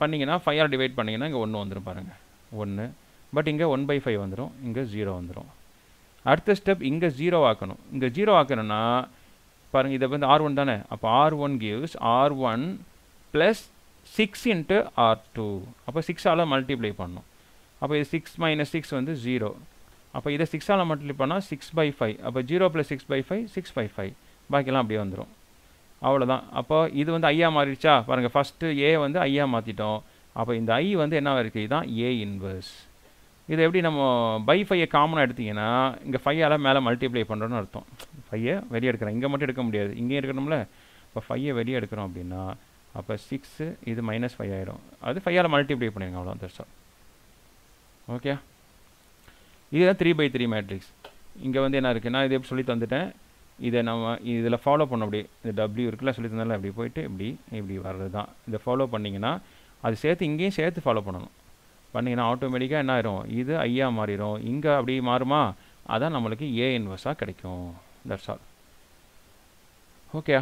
பண்ணிங்கன்னா ஃபைவ் டிவைட் பண்ணிங்கன்னா இங்கே ஒன்று வந்துடும் பாருங்கள் ஒன்று பட் இங்கே ஒன் பை ஃபைவ் வந்துடும் இங்கே ஜீரோ வந்துடும் அடுத்த ஸ்டெப் இங்கே ஜீரோ ஆக்கணும். இங்கே ஜீரோ ஆக்கணும்னா பாருங்கள் இதை வந்து ஆர் ஒன் தானே? அப்போ R one gives R one plus six into R two அப்போ சிக்ஸால் மல்டிப்ளை பண்ணணும். அப்போ இது சிக்ஸ் மைனஸ் சிக்ஸ் வந்து ஜீரோ அப்போ இதை சிக்ஸால் மல்டிப்ளை பண்ணால் சிக்ஸ் பை ஃபைவ் அப்போ zero plus six by five six by five பாக்கியெல்லாம் அப்படியே வந்துடும் அவ்வளோதான் அப்போ இது வந்து ஐயா மாறிடுச்சா? பாருங்கள் ஃபஸ்ட்டு ஏ வந்து ஐயா மாற்றிட்டோம் அப்போ இந்த ஐ வந்து என்ன இருக்குது? இதுதான் ஏ இன்வர்ஸ் இது எப்படி நம்ம பை ஃபையை காமனாக எடுத்திங்கன்னா இங்கே ஃபையால் மேலே மல்டிப்ளை பண்ணுறோன்னு அர்த்தம். ஃபையை வெளியே எடுக்கிறேன் இங்கே மட்டும் எடுக்க முடியாது. இங்கே எடுக்கணும்ல? இப்போ ஃபையை வெளியே எடுக்கிறோம் அப்படின்னா அப்போ சிக்ஸு இது மைனஸ் ஃபைவ் ஆயிரும். அது ஃபையால் மல்டிப்ளை பண்ணிடுங்க அவ்வளோ தர்ஷா ஓகே இதுதான் த்ரீ பை த்ரீ மேட்ரிக்ஸ் இங்கே வந்து என்ன இருக்குன்னா இது எப்படி சொல்லி தந்துட்டேன்? இதை நம்ம இதில் ஃபாலோ பண்ண அப்படி இந்த டபிள்யூ இருக்குல்ல சொல்லி தந்தால அப்படி போயிட்டு இப்படி இப்படி வர்றது தான் இதை ஃபாலோ பண்ணிங்கன்னா அது சேர்த்து இங்கேயும் சேர்த்து ஃபாலோ பண்ணணும். பண்ணிங்கன்னா ஆட்டோமேட்டிக்காக என்ன ஆயிரும்? இது ஐயா மாறிடும் இங்கே அப்படி மாறுமா? அதான் நம்மளுக்கு ஏ இன்வெர்ஸாக கிடைக்கும். தட்ஸ் ஆல் ஓகே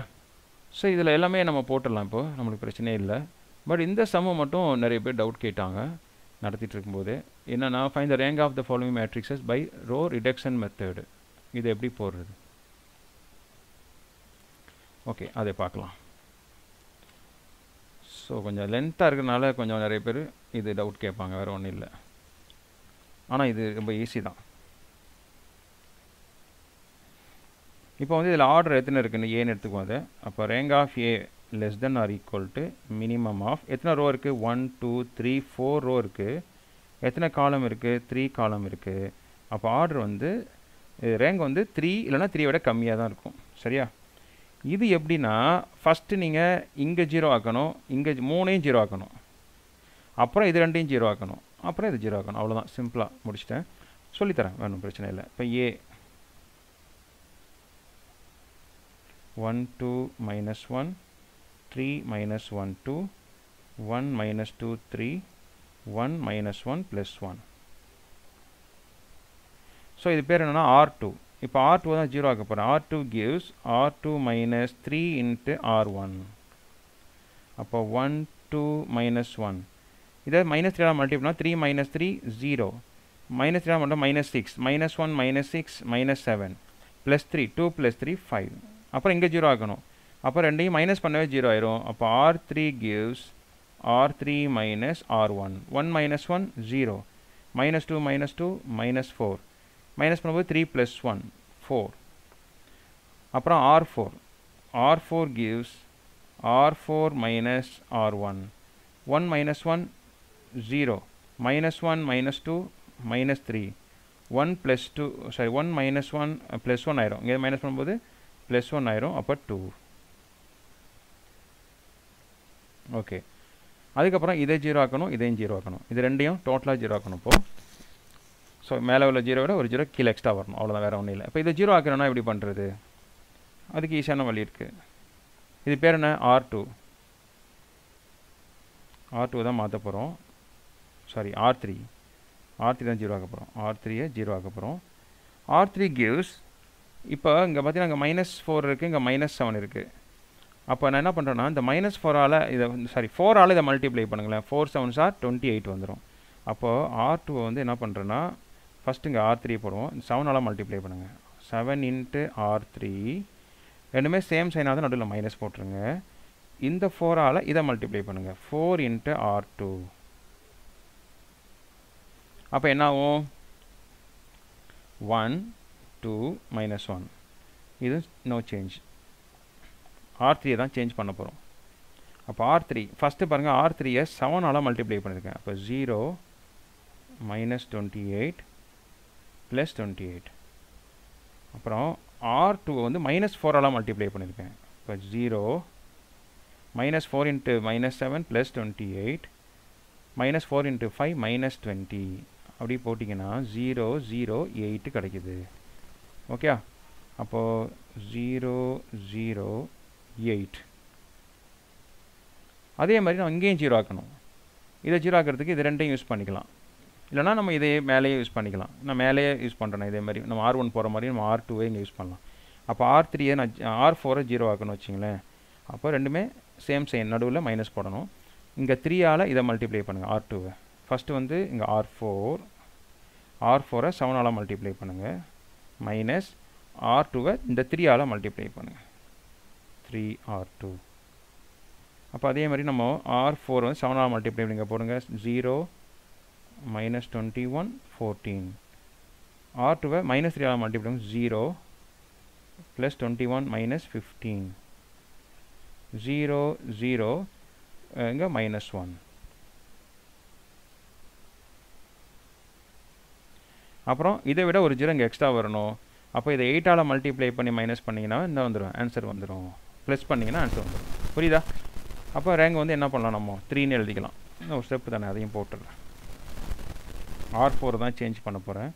ஸோ இதில் எல்லாமே நம்ம போட்டுடலாம் இப்போது நம்மளுக்கு பிரச்சனையே இல்லை. பட் இந்த சம்மை மட்டும் நிறைய பேர் டவுட் கேட்டாங்க. நடத்திட்டு இருக்கும்போது. என்னென்னா find the rank of the following matrices by row reduction method இது எப்படி போடுறது? ஓகே அதை பார்க்கலாம். ஸோ கொஞ்சம் லென்த்தாக இருக்கிறனால கொஞ்சம் நிறைய பேர் இது டவுட் கேட்பாங்க வேறு ஒன்றும் இல்லை. ஆனால் இது ரொம்ப ஈஸி தான். இப்போ வந்து இதில் ஆர்டர் எத்தனை இருக்குன்னு ஏன்னு எடுத்துக்குவோம் அதை. அப்போ rank of A less than or equal to minimum of எத்தனை ரோ இருக்குது one two three four row இருக்குது எத்தனை காலம் இருக்குது த்ரீ காலம் இருக்குது அப்போ ஆர்டர் வந்து ரேங்க் வந்து த்ரீ இல்லைனா த்ரீ விட கம்மியாக தான் இருக்கும். சரியா? இது எப்படின்னா ஃபஸ்ட்டு நீங்கள் இங்கே ஜீரோ ஆக்கணும் இங்கே மூணையும் ஜீரோ ஆக்கணும். அப்புறம் இது ரெண்டையும் ஜீரோ ஆக்கணும். அப்புறம் இது ஜீரோ ஆக்கணும். அவ்வளோதான் சிம்பிளாக முடிச்சிட்டேன். சொல்லித்தரேன். வேணும் பிரச்சனை இல்லை. இப்போ A one two minus one three minus one two one minus two three one minus one plus one so இது பேர் என்னென்னா ஆர் டூ இப்போ ஆர் டூ தான் ஜீரோ ஆக்க போகிறேன் R two gives R two minus three into R one அப்போ one two minus one இதை minus three மல்டிப்னா three minus three zero minus three மட்டும் minus six minus one minus six minus seven plus three two plus three five அப்புறம் இங்கே zero ஆகணும். அப்போ ரெண்டையும் minus பண்ணவே zero ஆயிரும். அப்போ R three gives R three minus R one one minus one zero minus two minus two minus four minus பண்ணும்போது three plus one four அப்புறம் R four R four gives R four minus R one one minus one zero minus one minus two minus three one plus two sorry one minus one plus one ஆயிரும். இங்கே minus பண்ணும்போது plus one ஆயிரும் அப்போ two okay அதுக்கப்புறம் இதை zero ஆக்கணும் இதையும் zero ஆக்கணும். இது ரெண்டையும் டோட்டலாக ஜீரோ ஆக்கணும் இப்போது ஸோ மேலே உள்ள ஜீரோ விட ஒரு ஜீரோ கீழே எக்ஸ்ட்ரா வரணும். அவ்வளோதான் வேறு ஒன்றும் இல்லை. இப்போ இதை ஜீரோ ஆக்கணும்னா எப்படி பண்ணுறது அதுக்கு ஈஸியான வழி இருக்குது இது பேர் என்ன? ஆர் டூ ஆர் டூ தான் மாற்ற போகிறோம் sorry R three R three தான் ஜீரோ ஆக்க போகிறோம் ஆர் த்ரீயை ஜீரோ ஆக்க போகிறோம் ஆர் த்ரீ கிவ்ஸ் இப்போ இங்கே பார்த்தீங்கன்னா இங்கே மைனஸ் ஃபோர் இருக்குது இங்கே மைனஸ் செவன் இருக்குது அப்போ நான் என்ன பண்ணுறேன்னா இந்த மைனஸ் ஃபோரால் இதை சாரி ஃபோரால் இதை மல்டிப்ளை பண்ணுங்களேன். Four sevens are twenty eight வந்துடும் அப்போது ஆர் டூவை வந்து என்ன பண்ணுறேன்னா ஃபஸ்ட்டு இங்கே ஆர் த்ரீ போடுவோம். செவனால் மல்டிப்ளை பண்ணுங்கள் செவன் இன்ட்டு ஆர் த்ரீ ரெண்டுமே சேம் சைனாக தான் நடுவில் மைனஸ் போட்டுருங்க. இந்த ஃபோரால் இதை மல்டிப்ளை பண்ணுங்கள் ஃபோர் இன்ட்டு ஆர் டூ அப்போ என்ன ஆகும்? ஒன் டூ மைனஸ் ஒன் இது நோ சேஞ்ச் ஆர் த்ரீயை தான் சேஞ்ச் பண்ண போகிறோம் அப்போ ஆர் த்ரீ ஃபஸ்ட்டு பாருங்கள் ஆர் த்ரீயை செவனால் மல்டிப்ளை பண்ணியிருக்கேன் அப்போ zero minus twenty eight plus twenty eight அப்புறம் ஆர் டூ வந்து மைனஸ் ஃபோரால் மல்டிப்ளை பண்ணியிருக்கேன். இப்போ zero minus four into minus seven plus twenty eight minus four into five minus twenty அப்படி போட்டிங்கன்னா ஜீரோ ஜீரோ எயிட்டு கிடைக்குது. ஓகே அப்போது ஜீரோ ஜீரோ எயிட் அதே மாதிரி நான் இங்கேயும் ஜீரோ ஆக்கணும். இதை ஜீரோ ஆக்கிறதுக்கு இது ரெண்டையும் யூஸ் பண்ணிக்கலாம். இல்லைனா நம்ம இதே மேலேயே யூஸ் பண்ணிக்கலாம். நான் மேலேயே யூஸ் பண்ணுறேன் இதே மாதிரி. நம்ம ஆர் ஒன் போகிற மாதிரி நம்ம ஆர் டூவே இங்கே யூஸ் பண்ணலாம். அப்போ ஆர் த்ரீயை நான் ஆர் ஃபோரை ஜீரோ ஆக்கணும் வச்சிங்களேன். அப்போ ரெண்டுமே சேம் சேம் நடுவில் மைனஸ் போடணும். இங்கே த்ரீயால் இதை மல்டிப்ளை பண்ணுங்கள் ஆர் டூவை ஃபஸ்ட்டு வந்து இங்கே ஆர் ஃபோர் ஆர் ஃபோரை செவனால் மல்டிப்ளை பண்ணுங்கள் மைனஸ் ஆர் டூவை இந்த த்ரீயால் மல்டிப்ளை பண்ணுங்கள் த்ரீ ஆர் டூ அப்போ அதே மாதிரி நம்ம ஆர் ஃபோர் வந்து செவனால் மல்டிப்ளை பண்ணிங்க போடுங்க. Zero minus twenty one fourteen R டூவை மைனஸ் த்ரீயால் மல்டிப்ளை பண்ணுங்க zero plus twenty one minus fifteen zero minus one அப்புறம் இதை விட ஒரு ஜீரோ இங்கே எக்ஸ்ட்ரா வரணும். அப்போ இதை எயிட்டால் மல்டிப்ளை பண்ணி மைனஸ் பண்ணிங்கன்னா இந்த வந்துடும் ஆன்சர் வந்துடும் ப்ளஸ் பண்ணிங்கன்னா ஆன்சர் வந்துடும் புரியுதா? அப்போ ரேங்க் வந்து என்ன பண்ணலாம் நம்ம? த்ரீன்னு எழுதிக்கலாம். ஒரு ஸ்டெப் தானே அதையும் போட்டுடுறேன் ஆர் ஃபோர் தான் சேஞ்ச் பண்ண போகிறேன்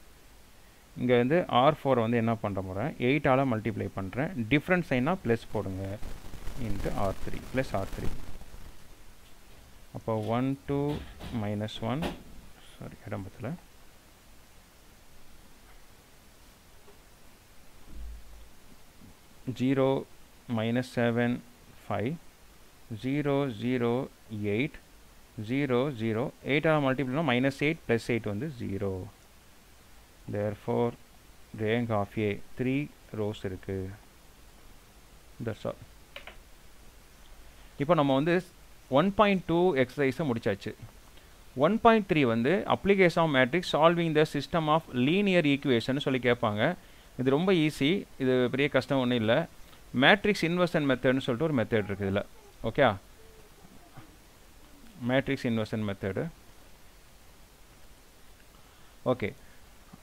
இங்கே வந்து ஆர் ஃபோரை வந்து என்ன பண்ணுற போகிறேன் எயிட்டால் மல்டிப்ளை பண்ணுறேன் டிஃப்ரெண்ட் சைனாக ப்ளஸ் போடுங்க. Into R three plus R three அப்போ one two minus one sorry இடம்பத்தில் zero minus seven five zero zero eight zero zero எயிட்டாக மல்டிபிள்னா மைனஸ் எயிட் ப்ளஸ் எயிட் வந்து zero there four rank of A three rows இருக்குது that's all இப்போ நம்ம வந்து one point two எக்ஸசைஸை முடிச்சாச்சு. One point three வந்து application of matrix solving the system of linear equation சொல்லி கேட்பாங்க. இது ரொம்ப ஈஸி இது பெரிய கஷ்டம் ஒன்றும் இல்லை. மேட்ரிக்ஸ் இன்வெர்ஷன் மெத்தட்னு சொல்லிட்டு ஒரு மெத்தட் இருக்குது இதில். Okay matrix inversion method okay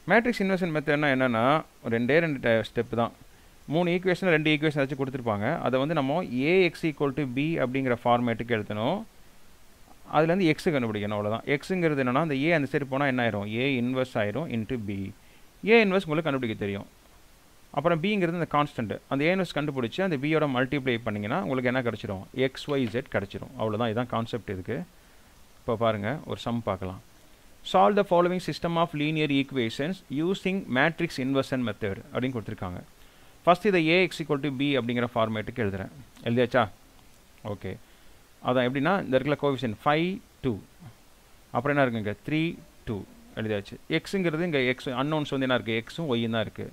matrix inversion மெத்தட்னா என்னென்னா ரெண்டே ரெண்டு ஸ்டெப் தான். மூணு ஈக்குவேஷன் ரெண்டு ஈக்குவேஷன் வச்சு கொடுத்துருப்பாங்க. அதை வந்து நம்ம ஏஎக்ஸ் ஈக்குவல் டு பி அப்படிங்கிற ஃபார்மேட்டுக்கு எழுதணும். அதுலேருந்து எக்ஸு கண்டுபிடிக்கணும் அவ்வளோதான் எக்ஸுங்கிறது என்னென்னா அந்த ஏ அந்த சைடு போனால் என்ன ஆயிரும்? ஏ இன்வெர்ஸ் ஆயிரும் இன்ட்டு பி ஏ இன்வெர்ஸ் உங்களுக்கு கண்டுபிடிக்க தெரியும். அப்புறம் பிங்கிறது இந்த கான்ஸ்டன்ட் அந்த ஏன்எஸ் கண்டுபிடிச்சி அந்த பியோட மல்டிப்ளை பண்ணிங்கன்னா உங்களுக்கு என்ன கிடச்சிரும்? எக்ஸ் ஒய் ஜெட் கிடச்சிரும். அவ்வளோதான் இதுதான் கான்செப்ட் இருக்குது இப்போ பாருங்கள் ஒரு சம் பார்க்கலாம். Solve the following system of linear equations using matrix inversion method அப்படின்னு கொடுத்துருக்காங்க. ஃபஸ்ட் இதை A X equal to B அப்படிங்கிற ஃபார்மேட்டுக்கு எழுதுகிறேன் எழுதியாச்சா? ஓகே அதான் எப்படின்னா இந்த இருக்கிற கோவிஷன் ஃபைவ் டூ அப்புறம் என்ன இருக்குங்க? த்ரீ டூ எழுதியாச்சு. எக்ஸுங்கிறது இங்கே எக்ஸ் அன்னோன்ஸ் வந்து என்ன இருக்குது எக்ஸும் ஒய்யும் தான் இருக்குது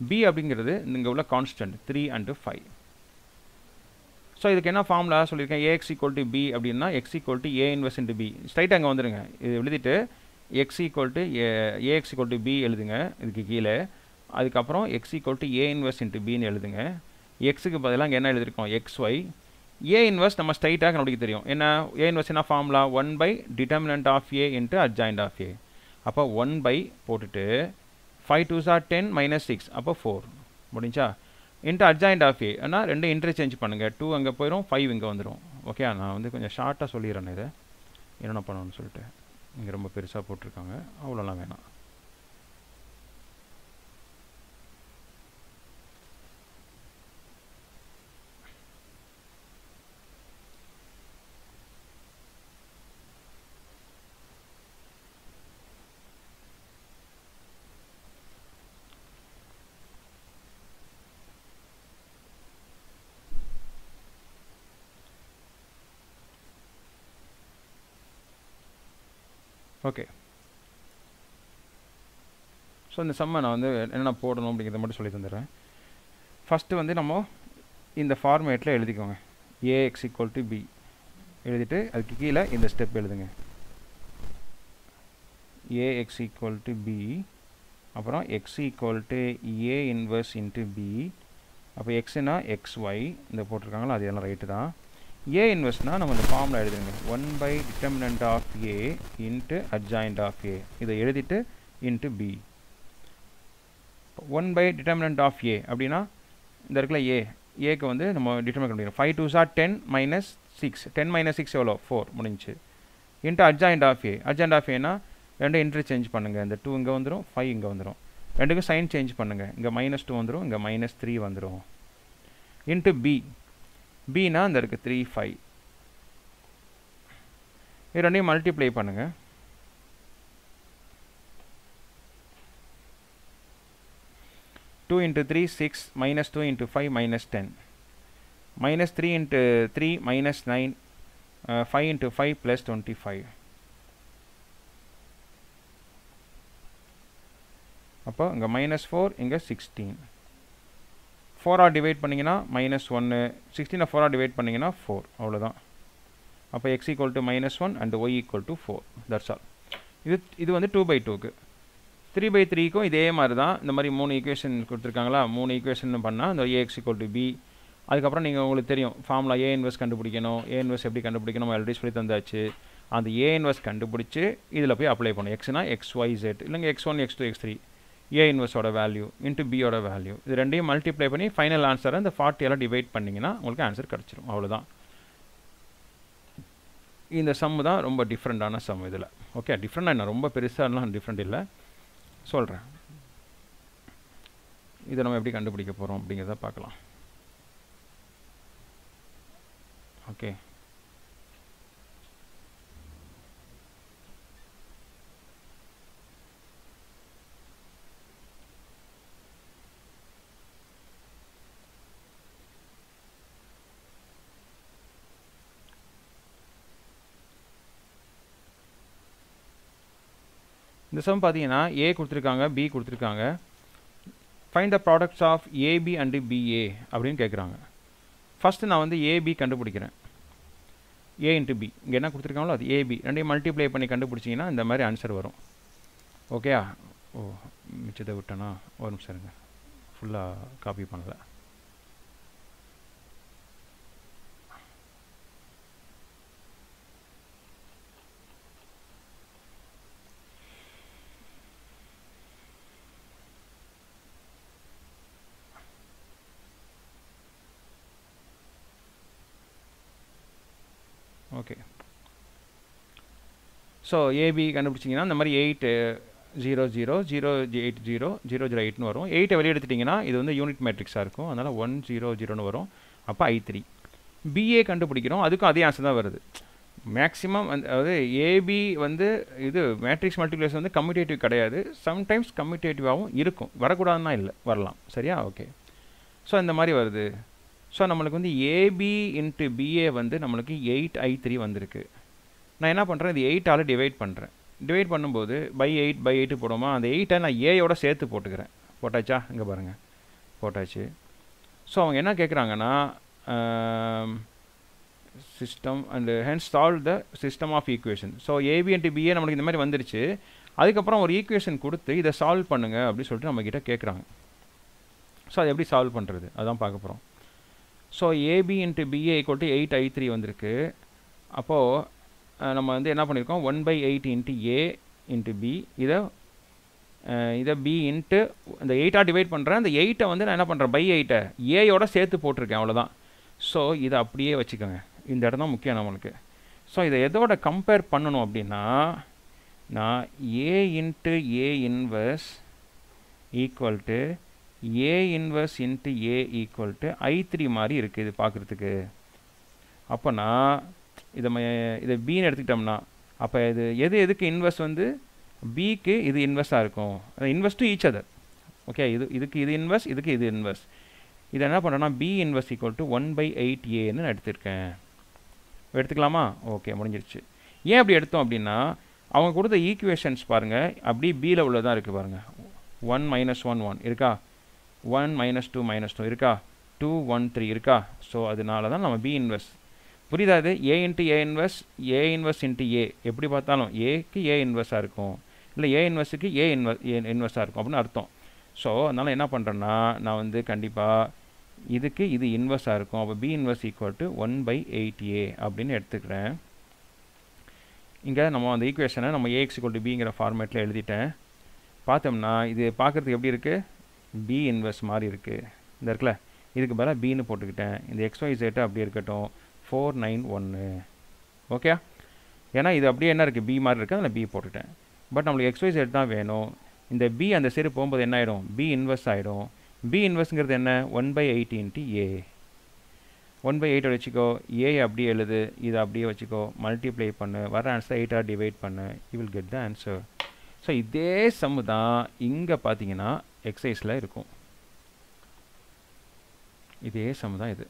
பி அப்படிங்கிறது இங்கே உள்ள constant three and five so இதுக்கு என்ன ஃபார்முலா சொல்லியிருக்கேன்? ஏஎக்ஸ் ஈக்குவல் டு பி அப்படின்னா X equal to A invest into B straight அங்கே வந்துடுங்க இது எழுதிட்டு X equal to AX equal to B எழுதுங்க இதுக்கு கீழே. அதுக்கப்புறம் X equal to A invest into பின்னு எழுதுங்க. எக்ஸுக்கு பதிலாக அங்கே என்ன எழுதியிருக்கோம் எக்ஸ் ஒய் ஏ இன்வெஸ்ட் நம்ம ஸ்ட்ரைட்டாக கண்டுபிடிக்க தெரியும். என்ன? ஏ இன்வெஸ்ட் என்ன formula one by determinant of A into adjoint of A அப்போ ஒன் பை போட்டுட்டு five two are ten minus six அப்போ ஃபோர் முடிஞ்சா? இன்ட்டு அட்ஜாயிண்ட் ஆஃப் ஏ ஆனால் ரெண்டு இன்டர்சேஞ்ச் பண்ணுங்கள் டூ அங்கே போயிடும் ஃபைவ் இங்கே வந்துடும் ஓகே நான் வந்து கொஞ்சம் ஷார்ட்டாக சொல்லிடுறேன் இதை. என்னென்ன பண்ணணும்னு சொல்லிட்டு. இங்கே ரொம்ப பெருசாக போட்டிருக்காங்க. அவ்வளோலாம் வேணாம். ஓகே ஸோ இந்த சம்மை நான் வந்து என்னென்ன போடணும் அப்படிங்கிறத மட்டும் சொல்லி தந்துடுறேன். ஃபஸ்ட்டு வந்து நம்ம இந்த ஃபார்மேட்டில் எழுதிக்கோங்க. ஏஎக்ஸ் ஈக்குவல் டு பி எழுதிட்டு அதுக்கு கீழே இந்த ஸ்டெப் எழுதுங்க. ஏஎக்ஸ் ஈக்குவல் டு பி அப்புறம் X equal to A inverse into B அப்போ எக்ஸுனா எக்ஸ் ஒய் இந்த போட்டிருக்காங்களோ அது எல்லாம் ரைட்டு தான். ஏ இன்வெஸ்ட்னால் நம்ம இந்த ஃபார்மில் எழுதிடுங்க one by determinant of A into adjoint of A இதை எழுதிட்டு into B one by determinant of A அப்படின்னா இந்த இடத்துல ஏ ஏக்கு வந்து நம்ம டிட்டர்மின் முடியும். Five two are ten minus six ten minus six எவ்வளோ ஃபோர் முடிஞ்சு. Into adjoint of A adjoint of ஏனா இன்டர் சேஞ்ச் பண்ணுங்கள் இந்த டூ இங்கே வந்துடும் ஃபைவ் இங்கே வந்துடும் ரெண்டுக்கும் சைன் சேஞ்ச் பண்ணுங்கள் இங்கே மைனஸ் டூ வந்துடும் இங்கே மைனஸ் த்ரீ வந்துடும் இன்ட்டு பி பினா இந்த இருக்குது த்ரீ ஃபைவ் இது ரெண்டையும் மல்டிப்ளை பண்ணுங்கள் two into three six minus two into five minus ten minus three into three minus nine five into five plus twenty five அப்போ இங்கே மைனஸ் ஃபோர் இங்கே சிக்ஸ்டீன் ஃபோராக டிவைட் பண்ணிங்கன்னா மைனஸ் ஒன்று சிக்ஸ்டீனை ஃபோராக டிவைட் பண்ணிங்கன்னா ஃபோர் அவ்வளோதான் அப்போ X equal to minus one and Y equal to four that's all இது இது வந்து டூ பை டூக்கு த்ரீ பை த்ரீக்கும் இதே மாதிரி தான் இந்த மாதிரி மூணு ஈக்குவேஷன் கொடுத்துருக்காங்களா? மூணு ஈக்குவேஷன் பண்ணால் இந்த ஏஎக்ஸ் ஈக்குவல் டு பி அதுக்கப்புறம் நீங்கள் உங்களுக்கு தெரியும் ஃபார்முலா ஏ இன்வெஸ்ட் கண்டுபிடிக்கணும். ஏ இன்வெஸ்ட் எப்படி கண்டுபிடிக்கணும் ஆல்ரெடி சொல்லி தந்தாச்சு. அந்த ஏ இன்வெஸ்ட் கண்டுபிடிச்சி இதில் போய் அப்ளை பண்ணும் எக்ஸ்னா எக்ஸ் ஒய் ஜெட் இல்லைங்க X one X two X three A இன்வெர்ஸோட value into பியோட வேல்யூ இது ரெண்டையும் மல்டிப்ளை பண்ணி ஃபைனல் ஆன்சரை இந்த ஃபார்ட்டியெல்லாம் டிவைட் பண்ணிங்கன்னா உங்களுக்கு ஆன்சர் கிடச்சிரும். அவ்வளோதான் இந்த சம்மு தான் ரொம்ப டிஃப்ரெண்ட்டான சம் இதில். ஓகே டிஃப்ரெண்டாக என்ன? ரொம்ப பெருசாலாம் டிஃப்ரெண்ட் இல்லை. சொல்கிறேன் இதை நம்ம எப்படி கண்டுபிடிக்க போகிறோம் அப்படிங்கிறத பார்க்கலாம். ஓகே இந்த சம் பார்த்தீங்கன்னா ஏ கொடுத்துருக்காங்க பி கொடுத்துருக்காங்க. Find the products of AB and BA அப்படின்னு கேட்குறாங்க ஃபஸ்ட்டு நான் வந்து ஏபி கண்டுபிடிக்கிறேன். ஏ இன்ட்டு பி இங்கே என்ன கொடுத்துருக்காங்களோ அது ஏபி ரெண்டையும் மல்டிப்ளை பண்ணி கண்டுபிடிச்சிங்கன்னா இந்த மாதிரி ஆன்சர் வரும். ஓகேயா ஓ மிச்சத்தை விட்டேனா? ஒரு நிமிஷம் இருங்க. ஃபுல்லாக காப்பி பண்ணலை ஓகே ஸோ ஏபி கண்டுபிடிச்சிங்கன்னா இந்த மாதிரி eight zero zero zero eight zero zero zero எயிட்னு வரும். எயிட்டை வெளியே எடுத்துட்டிங்கன்னா இது வந்து யூனிட் மேட்ரிக்ஸாக இருக்கும். அதனால் ஒன் ஜீரோ ஜீரோன்னு வரும். அப்போ ஐ த்ரீ பிஏ கண்டுபிடிக்கிறோம். அதுக்கும் அதே ஆன்சர் தான் வருது. மேக்ஸிமம் வந்து அதாவது ஏபி வந்து இது மேட்ரிக்ஸ் மல்டிப்ளேஷன் வந்து கம்யூட்டேட்டிவ் கிடையாது. சம்டைம்ஸ் கம்யூட்டேட்டிவாகவும் இருக்கும். வரக்கூடாதுன்னா இல்லை. வரலாம். சரியா? ஓகே ஸோ இந்த மாதிரி வருது. ஸோ நம்மளுக்கு வந்து ஏபி இன்ட்டு பிஏ வந்து நம்மளுக்கு எயிட் ஐ த்ரீ வந்திருக்கு. நான் என்ன பண்ணுறேன் இது எயிட்டால் டிவைட் பண்ணுறேன் டிவைட் பண்ணும்போது பை எயிட் பை எயிட்டு போடுமா அந்த எயிட்டை நான் ஏயோட சேர்த்து போட்டுக்கிறேன். போட்டாச்சா? இங்கே பாருங்கள் போட்டாச்சு. ஸோ அவங்க என்ன கேட்குறாங்கன்னா system and hence solve the system of equation so AB and BA நம்மளுக்கு இந்த மாதிரி வந்துருச்சு. அதுக்கப்புறம் ஒரு ஈக்குவேஷன் கொடுத்து இதை சால்வ் பண்ணுங்க அப்படின்னு சொல்லிட்டு நம்மக்கிட்ட கேட்குறாங்க ஸோ அதை எப்படி சால்வ் பண்ணுறது அதான் பார்க்க போகிறோம் so AB into BA equal to eight I three வந்திருக்கு. அப்போது நம்ம வந்து என்ன பண்ணியிருக்கோம் one by eight into A into B இதை இதை பி இன்ட்டு இந்த எயிட்டாக டிவைட் பண்ணுறேன் அந்த எயிட்டை வந்து நான் என்ன பண்ணுறேன் பை எயிட்டை ஏயோட சேர்த்து போட்டிருக்கேன் அவ்வளோதான் ஸோ இதை அப்படியே வச்சுக்கோங்க. இந்த இடம் தான் முக்கியம் நம்மளுக்கு. ஸோ இதை எதோட கம்பேர் பண்ணணும் அப்படின்னா நான் A into A inverse equal to A inverse into A equal to I three மாதிரி இருக்குது இது பார்க்குறதுக்கு. அப்போனா இதை இதை பின்னு எடுத்துக்கிட்டோம்னா அப்போ இது எது எதுக்கு இன்வெஸ்ட் வந்து பிக்கு இது இன்வெஸ்ட்டாக இருக்கும்? இன்வெஸ்ட் டு ஈச் அதர் ஓகே இது இதுக்கு இது இன்வெஸ்ட் இதுக்கு இது இன்வெஸ்ட் இதை என்ன பண்ணுறேன்னா B invest equal to one by eight ஏன்னு நான் எடுத்திருக்கேன். எடுத்துக்கலாமா? ஓகே முடிஞ்சிருச்சு. ஏன் அப்படி எடுத்தோம் அப்படின்னா அவங்க கொடுத்த ஈக்குவேஷன்ஸ் பாருங்கள் அப்படி பியில் உள்ளதாக இருக்குது பாருங்கள் ஒன் மைனஸ் ஒன் ஒன் இருக்கா? One minus two minus two இருக்கா? டூ ஒன் த்ரீ இருக்கா? ஸோ அதனால தான் நம்ம பி இன்வெஸ்ட் புரியுதா இது? A into A invest A invest into A எப்படி பார்த்தாலும் ஏக்கு ஏ இன்வெஸ்ட்டாக இருக்கும். இல்லை ஏ இன்வெஸ்ட்டுக்கு ஏ இன்வெஸ் ஏ இருக்கும் அப்படின்னு அர்த்தம். ஸோ அதனால் என்ன பண்ணுறேன்னா நான் வந்து கண்டிப்பாக இதுக்கு இது இன்வெஸ்ட்டாக இருக்கும். அப்போ B invest equal to one by eight A அப்படின்னு எடுத்துக்கிறேன். இங்கே நம்ம அந்த ஈக்குவேஷனை நம்ம ஏஎக்ஸ் ஈக்குவல் டு பிங்கிற ஃபார்மேட்டில் எழுதிட்டேன். பார்த்தோம்னா இது பார்க்குறதுக்கு எப்படி இருக்குது பி இன்வெஸ்ட் மாதிரி இருக்குது இந்த இருக்குல்ல? இதுக்கு பதிலாக பின்னு போட்டுக்கிட்டேன். இந்த எக்ஸ்ஒய் ஜெட்டு அப்படி இருக்கட்டும். ஃபோர் நைன் ஒன்று ஓகே ஏன்னா இது அப்படியே என்ன இருக்குது பி மாதிரி இருக்குது அதில் பி போட்டுட்டேன். பட் நம்மளுக்கு எக்ஸ்வைஸ் ஜெட் தான் வேணும். இந்த பி அந்த சைடு போகும்போது என்ன ஆகிடும் பி இன்வெஸ்ட் ஆகிடும் பி இன்வெஸ்ட்ங்கிறது என்ன? One by eight into A one by எயிட்டை வச்சுக்கோ. ஏ அப்படியே எழுது. இதை அப்படியே வச்சுக்கோ. மல்டிப்ளை பண்ணு. வர ஆன்சர் எயிட்டாக டிவைட் பண்ணு. You will get the answer so இதே சம்மு தான் இங்கே பார்த்தீங்கன்னா எக்ஸசைஸில் இருக்கும். இதே சம்மு தான் இது.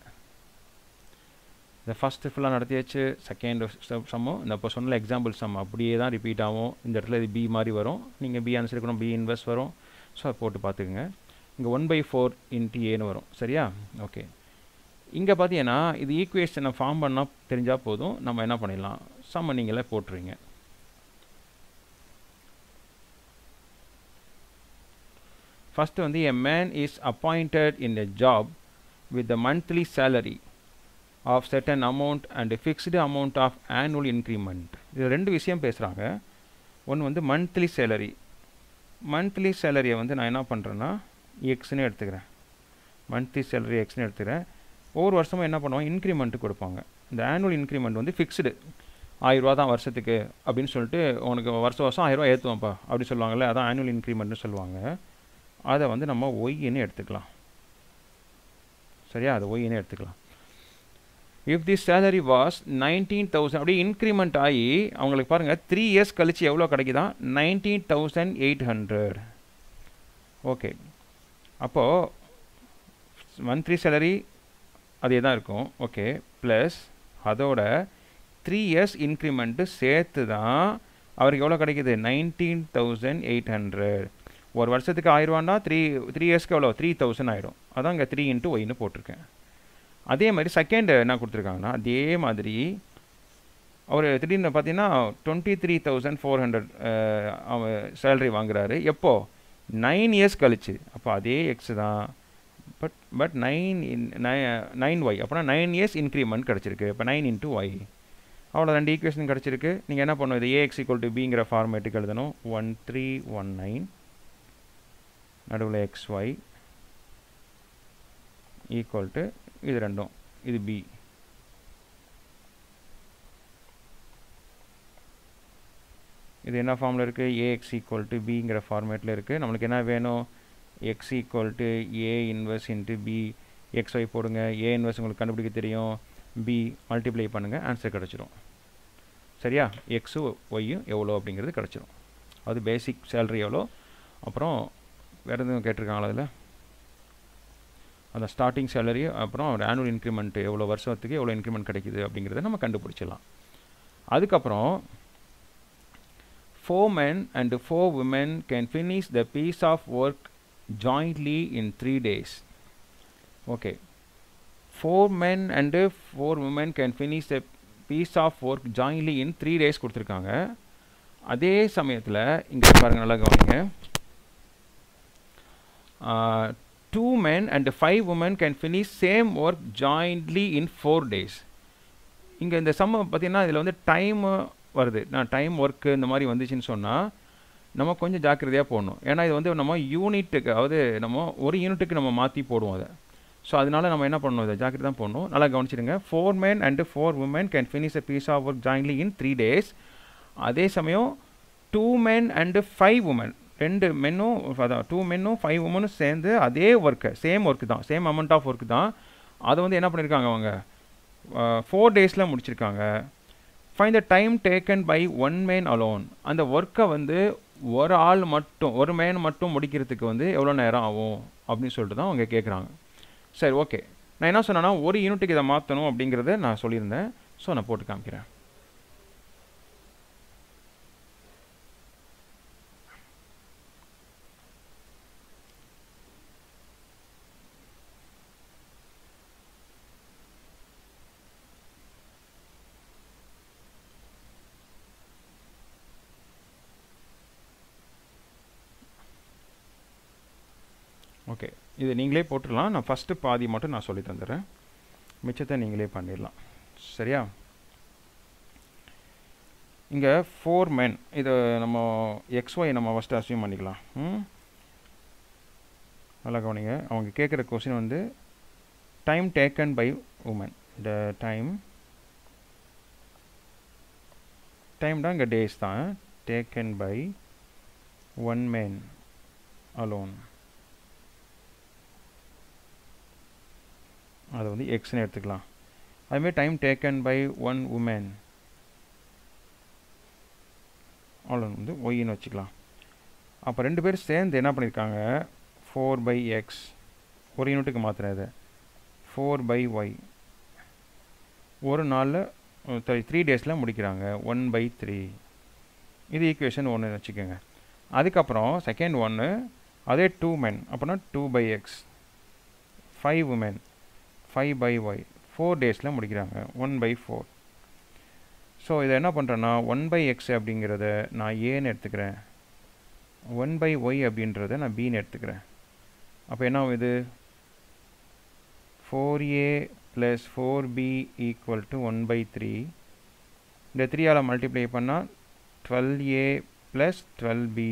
இந்த ஃபஸ்ட்டு ஃபுல்லாக நடத்தியாச்சு செகண்ட் சம்மும் இந்த இப்போ சொன்ன எக்ஸாம்பிள் சம் அப்படியே தான் ரிப்பீட் ஆகும். இந்த இடத்துல இது பி மாதிரி வரும். நீங்கள் பி ஆன்சர் இருக்கணும் பி இன்வெஸ்ட் வரும். ஸோ அதை போட்டு பார்த்துக்குங்க. இங்கே ஒன் பை ஃபோர் இன்ட்டு ஏன்னு வரும். சரியா? ஓகே இங்கே பார்த்தீங்கன்னா இது ஈக்குவேஷனை ஃபார்ம் பண்ணால் தெரிஞ்சால் போதும். நம்ம என்ன பண்ணிடலாம்? சம்ம நீங்களே போட்டுருங்க. ஃபஸ்ட்டு வந்து a man is appointed in a job with the monthly salary of certain amount and fixed amount of annual increment இது ரெண்டு விஷயம் பேசுகிறாங்க ஒன்று வந்து மந்த்லி சேலரி மந்த்லி சேலரியை வந்து நான் என்ன பண்ணுறேன்னா எக்ஸ்னு எடுத்துக்கிறேன். மந்த்லி சேலரி எக்ஸ்னு எடுத்துக்கிறேன். ஒவ்வொரு வருஷமும் என்ன பண்ணுவாங்க? இன்க்ரிமெண்ட்டு கொடுப்பாங்க. இந்த ஆனுவல் இன்க்ரிமெண்ட் வந்து ஃபிக்ஸ்டு ஆயிரரூவா தான் வருஷத்துக்கு அப்படின்னு சொல்லிட்டு உனக்கு வருஷம் வருஷம் ஆயிரரூவா ஏற்றுவோம்ப்பா அப்படி சொல்லுவாங்கள்ல அதான் ஆனுவல் இன்க்ரிமெண்ட்னு சொல்லுவாங்க. அதை வந்து நம்ம ஒய்ன்னு எடுத்துக்கலாம். சரியா? அதை ஒய்ன்னு எடுத்துக்கலாம். If the salary was nineteen thousand அப்படியே இன்க்ரிமெண்ட் ஆகி அவங்களுக்கு பாருங்கள் த்ரீ இயர்ஸ் கழித்து எவ்வளோ கிடைக்குதான் nineteen thousand eight hundred okay அப்போது மந்த்லி சேலரி அதே தான் இருக்கும். ஓகே ப்ளஸ் அதோட த்ரீ இயர்ஸ் இன்க்ரிமெண்ட்டு சேர்த்து தான் அவருக்கு எவ்வளோ கிடைக்குது? நைன்டீன் தௌசண்ட் எயிட் ஹண்ட்ரட் ஒரு வருஷத்துக்கு ஆயிரவான்னா த்ரீ த்ரீ இயர்ஸ்க்கு எவ்வளோ த்ரீ தௌசண்ட் ஆகிடும் அதான் இங்கே த்ரீ இன்ட்டு ஒயின்னு போட்டிருக்கேன். அதே மாதிரி செகண்ட் என்ன கொடுத்துருக்காங்கன்னா அதே மாதிரி அவர் திடீர்னு பார்த்தீங்கன்னா twenty three thousand four hundred அவன் சேலரி வாங்குறாரு. எப்போது நைன் இயர்ஸ் கழிச்சு. அப்போ அதே எக்ஸ் தான். But but nine in nine Y அப்போனா நைன் இயர்ஸ் இன்க்ரிமெண்ட் கிடச்சிருக்கு. இப்போ நைன் இன்ட்டு ஒய் அவ்வளோ ரெண்டு ஈக்குவேஷன் கிடச்சிருக்கு. நீங்கள் என்ன பண்ணும் இது ஏஎக்ஸ் ஈக்குவல் டு பிங்கிற ஃபார்மேட்டுக்கு எழுதணும். ஒன் த்ரீ ஒன் நைன் நடுவில் எக்ஸ் ஒய் ஈக்குவல் டு இது ரெண்டும். இது பி இது என்ன ஃபார்மில் இருக்குது ஏஎக்ஸ் ஈக்குவல் டு பிங்கிற ஃபார்மேட்டில் இருக்குது நம்மளுக்கு என்ன வேணும்? X equal to A inverse into B X Y போடுங்க. ஏ இன்வெர்ஸ் உங்களுக்கு கண்டுபிடிக்க தெரியும். பி மல்டிப்ளை பண்ணுங்கள் ஆன்சர் கிடச்சிரும். சரியா? எக்ஸு ஒய்யும் எவ்வளோ அப்படிங்கிறது கிடச்சிரும். அது பேசிக் சேலரி எவ்வளோ? அப்புறம் வேறு எதுவும் கேட்டிருக்காங்களா அதில் அந்த ஸ்டார்டிங் சேலரி அப்புறம் ஆனுவல் இன்க்ரிமெண்ட் எவ்வளோ வருஷத்துக்கு எவ்வளோ இன்க்ரிமெண்ட் கிடைக்குது அப்படிங்கிறத நம்ம கண்டுபிடிச்சிடலாம் அதுக்கப்புறம் four men and four women can finish the piece of work jointly in three days okay four men and four women can finish the piece of work jointly in three days கொடுத்துருக்காங்க அதே சமயத்தில் இங்கே பாருங்கள் நல்லா கவனிங்க two men and five women can finish same work jointly in four days இங்கே இந்த சம்ம பார்த்தீங்கன்னா இதில் வந்து டைமு வருது. நான் டைம் ஒர்க்கு இந்த மாதிரி வந்துச்சுன்னு சொன்னால் நம்ம கொஞ்சம் ஜாக்கிரதையாக போடணும். ஏன்னா இது வந்து நம்ம யூனிட்டுக்கு அதாவது நம்ம ஒரு யூனிட்டுக்கு நம்ம மாற்றி போடுவோம் அதை. ஸோ அதனால் நம்ம என்ன பண்ணணும்? இதை ஜாக்கிரதை தான் போடணும். நல்லா கவனிச்சிடுங்க. Four man and four women can finish a piece of work jointly in three days அதே சமயம் two men and five women ரெண்டு மென்னும் அதான் டூ மென்னும் ஃபைவ் உமனும் சேர்ந்து அதே ஒர்க்கை சேம் ஒர்க்கு தான் சேம் அமௌண்ட் ஆஃப் ஒர்க் தான். அதை வந்து என்ன பண்ணியிருக்காங்க அவங்க? ஃபோர் டேஸில் முடிச்சிருக்காங்க. Fine the time taken by one man alone அந்த ஒர்க்கை வந்து ஒரு ஆள் மட்டும் ஒரு மேன் மட்டும் முடிக்கிறதுக்கு வந்து எவ்வளோ நேரம் ஆகும்? அப்படின்னு சொல்லிட்டு தான் அவங்க கேட்குறாங்க சரி ஓகே நான் என்ன சொன்னேன்னா ஒரு யூனிட்டுக்கு இதை மாற்றணும் அப்படிங்கிறத நான் சொல்லியிருந்தேன். ஸோ நான் போட்டு காமிக்கிறேன் ஓகே இது நீங்களே போட்டுடலாம். நான் ஃபஸ்ட்டு பாதி மட்டும் நான் சொல்லி தந்துடுறேன். மிச்சத்தை நீங்களே பண்ணிடலாம். சரியா? இங்கே ஃபோர் மென் இதை நம்ம எக்ஸ்ஒய் நம்ம ஃபஸ்ட்டு அசியூம் பண்ணிக்கலாம். ம்? நல்லா கவனிங்க. அவங்க கேட்குற கொஸ்டின் வந்து time taken by woman the time time தான் இங்கே டேஸ் தான். Taken by one man alone அதை வந்து எக்ஸ்னு எடுத்துக்கலாம். அதுமாரி time taken by one woman அவ்வளோ வந்து ஒய்ன்னு வச்சுக்கலாம். அப்போ ரெண்டு பேரும் சேர்ந்து என்ன பண்ணியிருக்காங்க ஃபோர் பை எக்ஸ் ஒரு யூனிட்டுக்கு மாத்திரம் இதை. ஃபோர் பை ஒய் ஒரு நாளில் த்ரீ டேஸில் முடிக்கிறாங்க. ஒன் பை த்ரீ இது ஈக்குவேஷன் ஒன்று வச்சுக்கோங்க. அதுக்கப்புறம் செகண்ட் ஒன்று அதே டூ மென் அப்படின்னா two by x five women five by y four டேஸில் முடிக்கிறாங்க. ஒன் பை ஃபோர் ஸோ இதை என்ன பண்ணுறேன்னா ஒன் பை எக்ஸ் அப்படிங்கிறத நான் ஏன்னு எடுத்துக்கிறேன். ஒன் பை ஒய் அப்படின்றத நான் பின்னு எடுத்துக்கிறேன். அப்போ என்ன இது? Four A plus four B equal to one by three இந்த த்ரீயால் மல்டிப்ளை பண்ணால் twelve A plus twelve B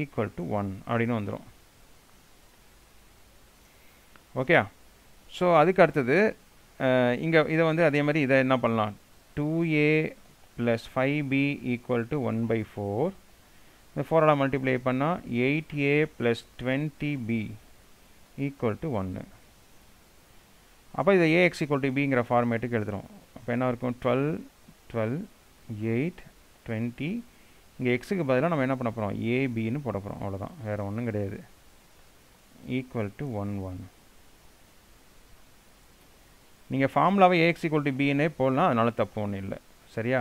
equal to one அப்படின்னு வந்துடும் ஓகே ஸோ அதுக்கு அடுத்தது இங்கே இதை வந்து அதே மாதிரி இதை என்ன பண்ணலாம்? Two A plus five B equal to one by four இந்த ஃபோரால் மல்டிப்ளை பண்ணால் eight A plus twenty B equal to ஒன்று அப்போ இதை ஏஎக்ஸ் ஈக்குவல் டு பிங்கிற ஃபார்மேட்டுக்கு எழுதுகிறோம் அப்போ என்ன இருக்கும்? டுவெல் டுவெல் எயிட் டுவெண்ட்டி இங்கே எக்ஸுக்கு பதிலாக நம்ம என்ன பண்ண போகிறோம் ஏபின்னு போட போகிறோம் அவ்வளோதான் வேறு ஒன்றும் கிடையாது. ஈக்குவல் டு ஒன் ஒன் நீங்கள் ஃபார்முலாவை ஏஎக்ஸ் ஈக்குவல் டு பின்னே போடலாம் அதனால தப்பு ஒன்றும் இல்லை. சரியா?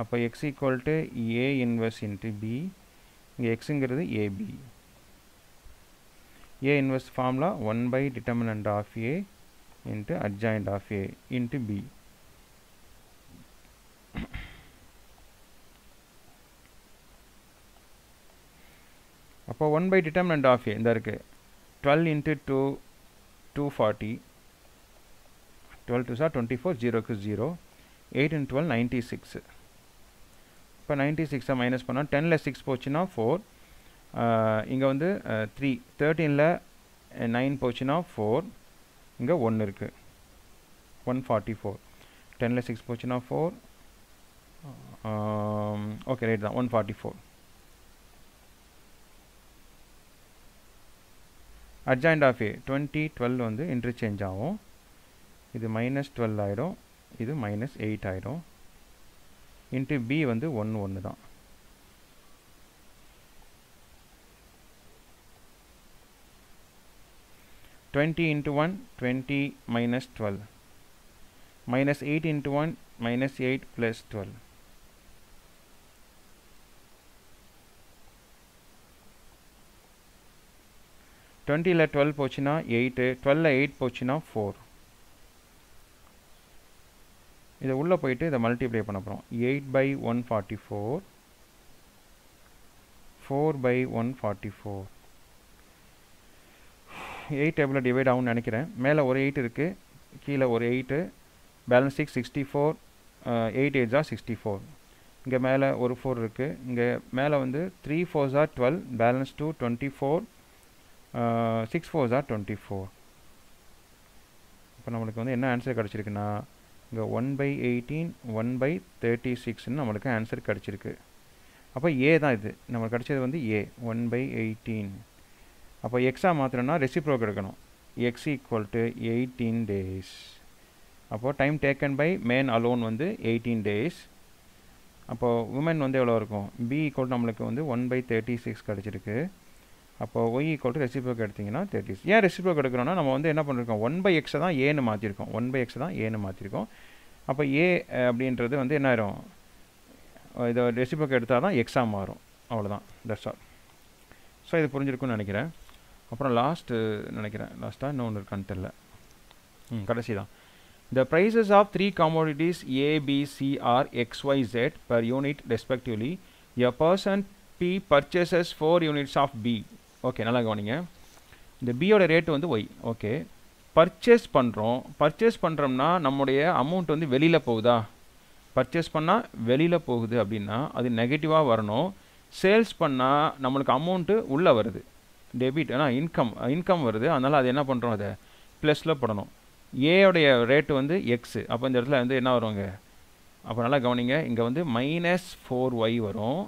அப்போ X equal to A inverse into B இங்கே எக்ஸுங்கிறது AB A inverse formula one by determinant of A into adjoint of A into B அப்போ one by determinant of A இந்த இருக்குது twelve into two two forty twelve two sir twenty four ஜீரோக்கு zero eight in twelve ninety six இப்போ ninety சிக்ஸை minus பண்ணால் டெனில் six போச்சுன்னா four இங்கே வந்து த்ரீ தேர்ட்டீனில் நைன் போச்சுன்னா ஃபோர் இங்கே ஒன்று இருக்குது ஒன் ஃபார்ட்டி ஃபோர் டெனில் சிக்ஸ் போச்சுன்னா ஃபோர் ஓகே ரைட் தான். One forty four adjoint of A twenty twelve வந்து இன்டர்சேஞ்ச் ஆகும். இது மைனஸ் டுவெல் ஆகிடும் இது மைனஸ் எயிட் ஆகிடும் இன்ட்டு பி வந்து ஒன்று ஒன்று தான். Twenty into one twenty minus twelve minus eight into one minus eight plus twelve டுவெண்ட்டியில் டுவெல் போச்சுன்னா எயிட்டு டுவெல்ல எயிட் போச்சுன்னா ஃபோர் இதை உள்ளே போயிட்டு இதை மல்டிப்ளை பண்ண போகிறோம். Eight by one forty four four by one forty four eight எவ்வளோ டிவைட் ஆகும்னு நினைக்கிறேன். மேலே ஒரு எயிட் இருக்குது கீழே ஒரு eight balance six sixty four eight eight ஜா சிக்ஸ்டி ஃபோர் இங்கே மேலே ஒரு ஃபோர் இருக்குது இங்கே மேலே வந்து three four jar twelve balance two twenty four six four jar twenty four இப்போ நம்மளுக்கு வந்து என்ன ஆன்சர் கிடச்சிருக்குன்னா இங்கே one by eighteen one by thirty சிக்ஸ்னு நம்மளுக்கு ஆன்சர் கிடச்சிருக்கு. அப்போ ஏ தான் இது. நம்மளுக்கு கிடச்சது வந்து ஏ ஒன் பை எயிட்டீன் அப்போ எக்ஸாக மாத்திரம்னா ரெசிப்ரோக் எடுக்கணும் x equal to eighteen days அப்போது time taken by man alone வந்து எயிட்டீன் டேஸ் அப்போது உமன் வந்து எவ்வளோ இருக்கும்? பி ஈக்குவல் நம்மளுக்கு வந்து ஒன் பை தேர்ட்டி சிக்ஸ் கிடச்சிருக்கு. அப்போ ஒய் ஈக்குவல் டு ரெசிப்ரோக் எடுத்திங்கன்னா தேர்ட்டி ஏன் ரெசிப்ரோக் எடுக்கிறோன்னா நம்ம வந்து என்ன பண்ணிருக்கோம்? ஒன் பை எக்ஸை தான் ஏன்னு மாற்றிருக்கோம் ஒன் பை எக்ஸை தான் ஏன்னு மாற்றிருக்கோம் அப்போ ஏ அப்படின்றது வந்து என்ன ஆயிரும்? இதை ரெசிப்ரோக் எடுத்தால் தான் எக்ஸாம் மாறும். அவ்வளோதான் தட்ஸ் ஆல் ஸோ இது புரிஞ்சிருக்கும்னு நினைக்கிறேன். அப்புறம் லாஸ்ட்டு நினைக்கிறேன். லாஸ்ட்டாக இன்னொன்று இருக்கான்னு தெரில ம் கடைசி தான். The prices of three commodities A B C are B, Z per unit respectively a person B respectively. Four units of B okay நல்லா கவனிங்க. இந்த பியோட ரேட்டு வந்து ஒய் ஓகே பர்ச்சேஸ் பண்ணுறோம் பர்ச்சேஸ் பண்ணுறோம்னா நம்முடைய அமௌண்ட் வந்து வெளியில் போகுதா? பர்ச்சேஸ் பண்ணால் வெளியில் போகுது அப்படின்னா அது நெகட்டிவாக வரணும். சேல்ஸ் பண்ணால் நம்மளுக்கு அமௌண்ட்டு உள்ளே வருது. டெபிட் ஆனால் இன்கம் இன்கம் வருது. அதனால் அது என்ன பண்ணுறோம் அதை ப்ளஸில் போடணும். ஏயோடைய ரேட்டு வந்து எக்ஸு அப்போ இந்த இடத்துல வந்து என்ன வருவாங்க அப்போ நல்லா கவனிங்க. இங்கே வந்து மைனஸ் ஃபோர் ஒய் வரும்.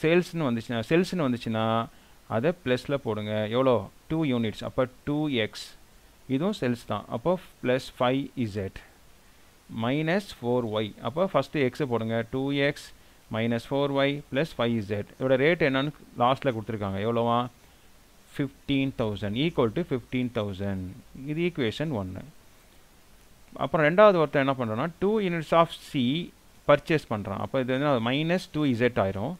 சேல்ஸ்னு வந்துச்சுன்னா சேல்ஸ்னு வந்துச்சுன்னா அதை ப்ளஸில் போடுங்க. எவ்வளோ? டூ யூனிட்ஸ் அப்போ டூ எக்ஸ் இதுவும் செல்ஸ் தான். அப்போ plus five Z minus four y அப்போ ஃபஸ்ட்டு எக்ஸை போடுங்க. Two x minus four y plus five Z இதோட ரேட் என்னன்னு லாஸ்ட்டில் கொடுத்துருக்காங்க. எவ்வளோவா? Fifteen thousand equal to fifteen thousand இது ஈக்குவேஷன் ஒன்று அப்புறம் ரெண்டாவது ஒருத்தர் என்ன பண்ணுறோன்னா two units of C purchase பண்ணுறான் அப்போ இது வந்து மைனஸ் டூ இசட் ஆயிரும்.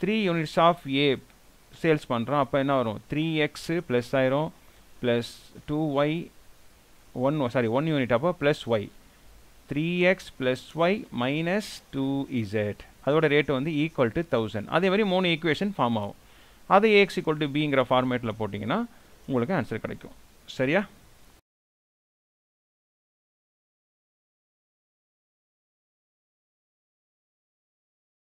Three units of A sales பண்ணுறோம் அப்போ என்ன வரும்? த்ரீ எக்ஸு ப்ளஸ் ஆயிரும் plus two y one sorry one unit அப்போ plus y three x plus y minus two Z அதோட ரேட்டு வந்து ஈக்குவல் டு தௌசண்ட் அதே மாதிரி மூணு ஈக்குவேஷன் ஃபார்ம் ஆகும். அதை ஏஎக்ஸ் ஈக்குவல் டு பிங்கிற ஃபார்மேட்டில் போட்டிங்கன்னா உங்களுக்கு ஆன்சர் கிடைக்கும். சரியா?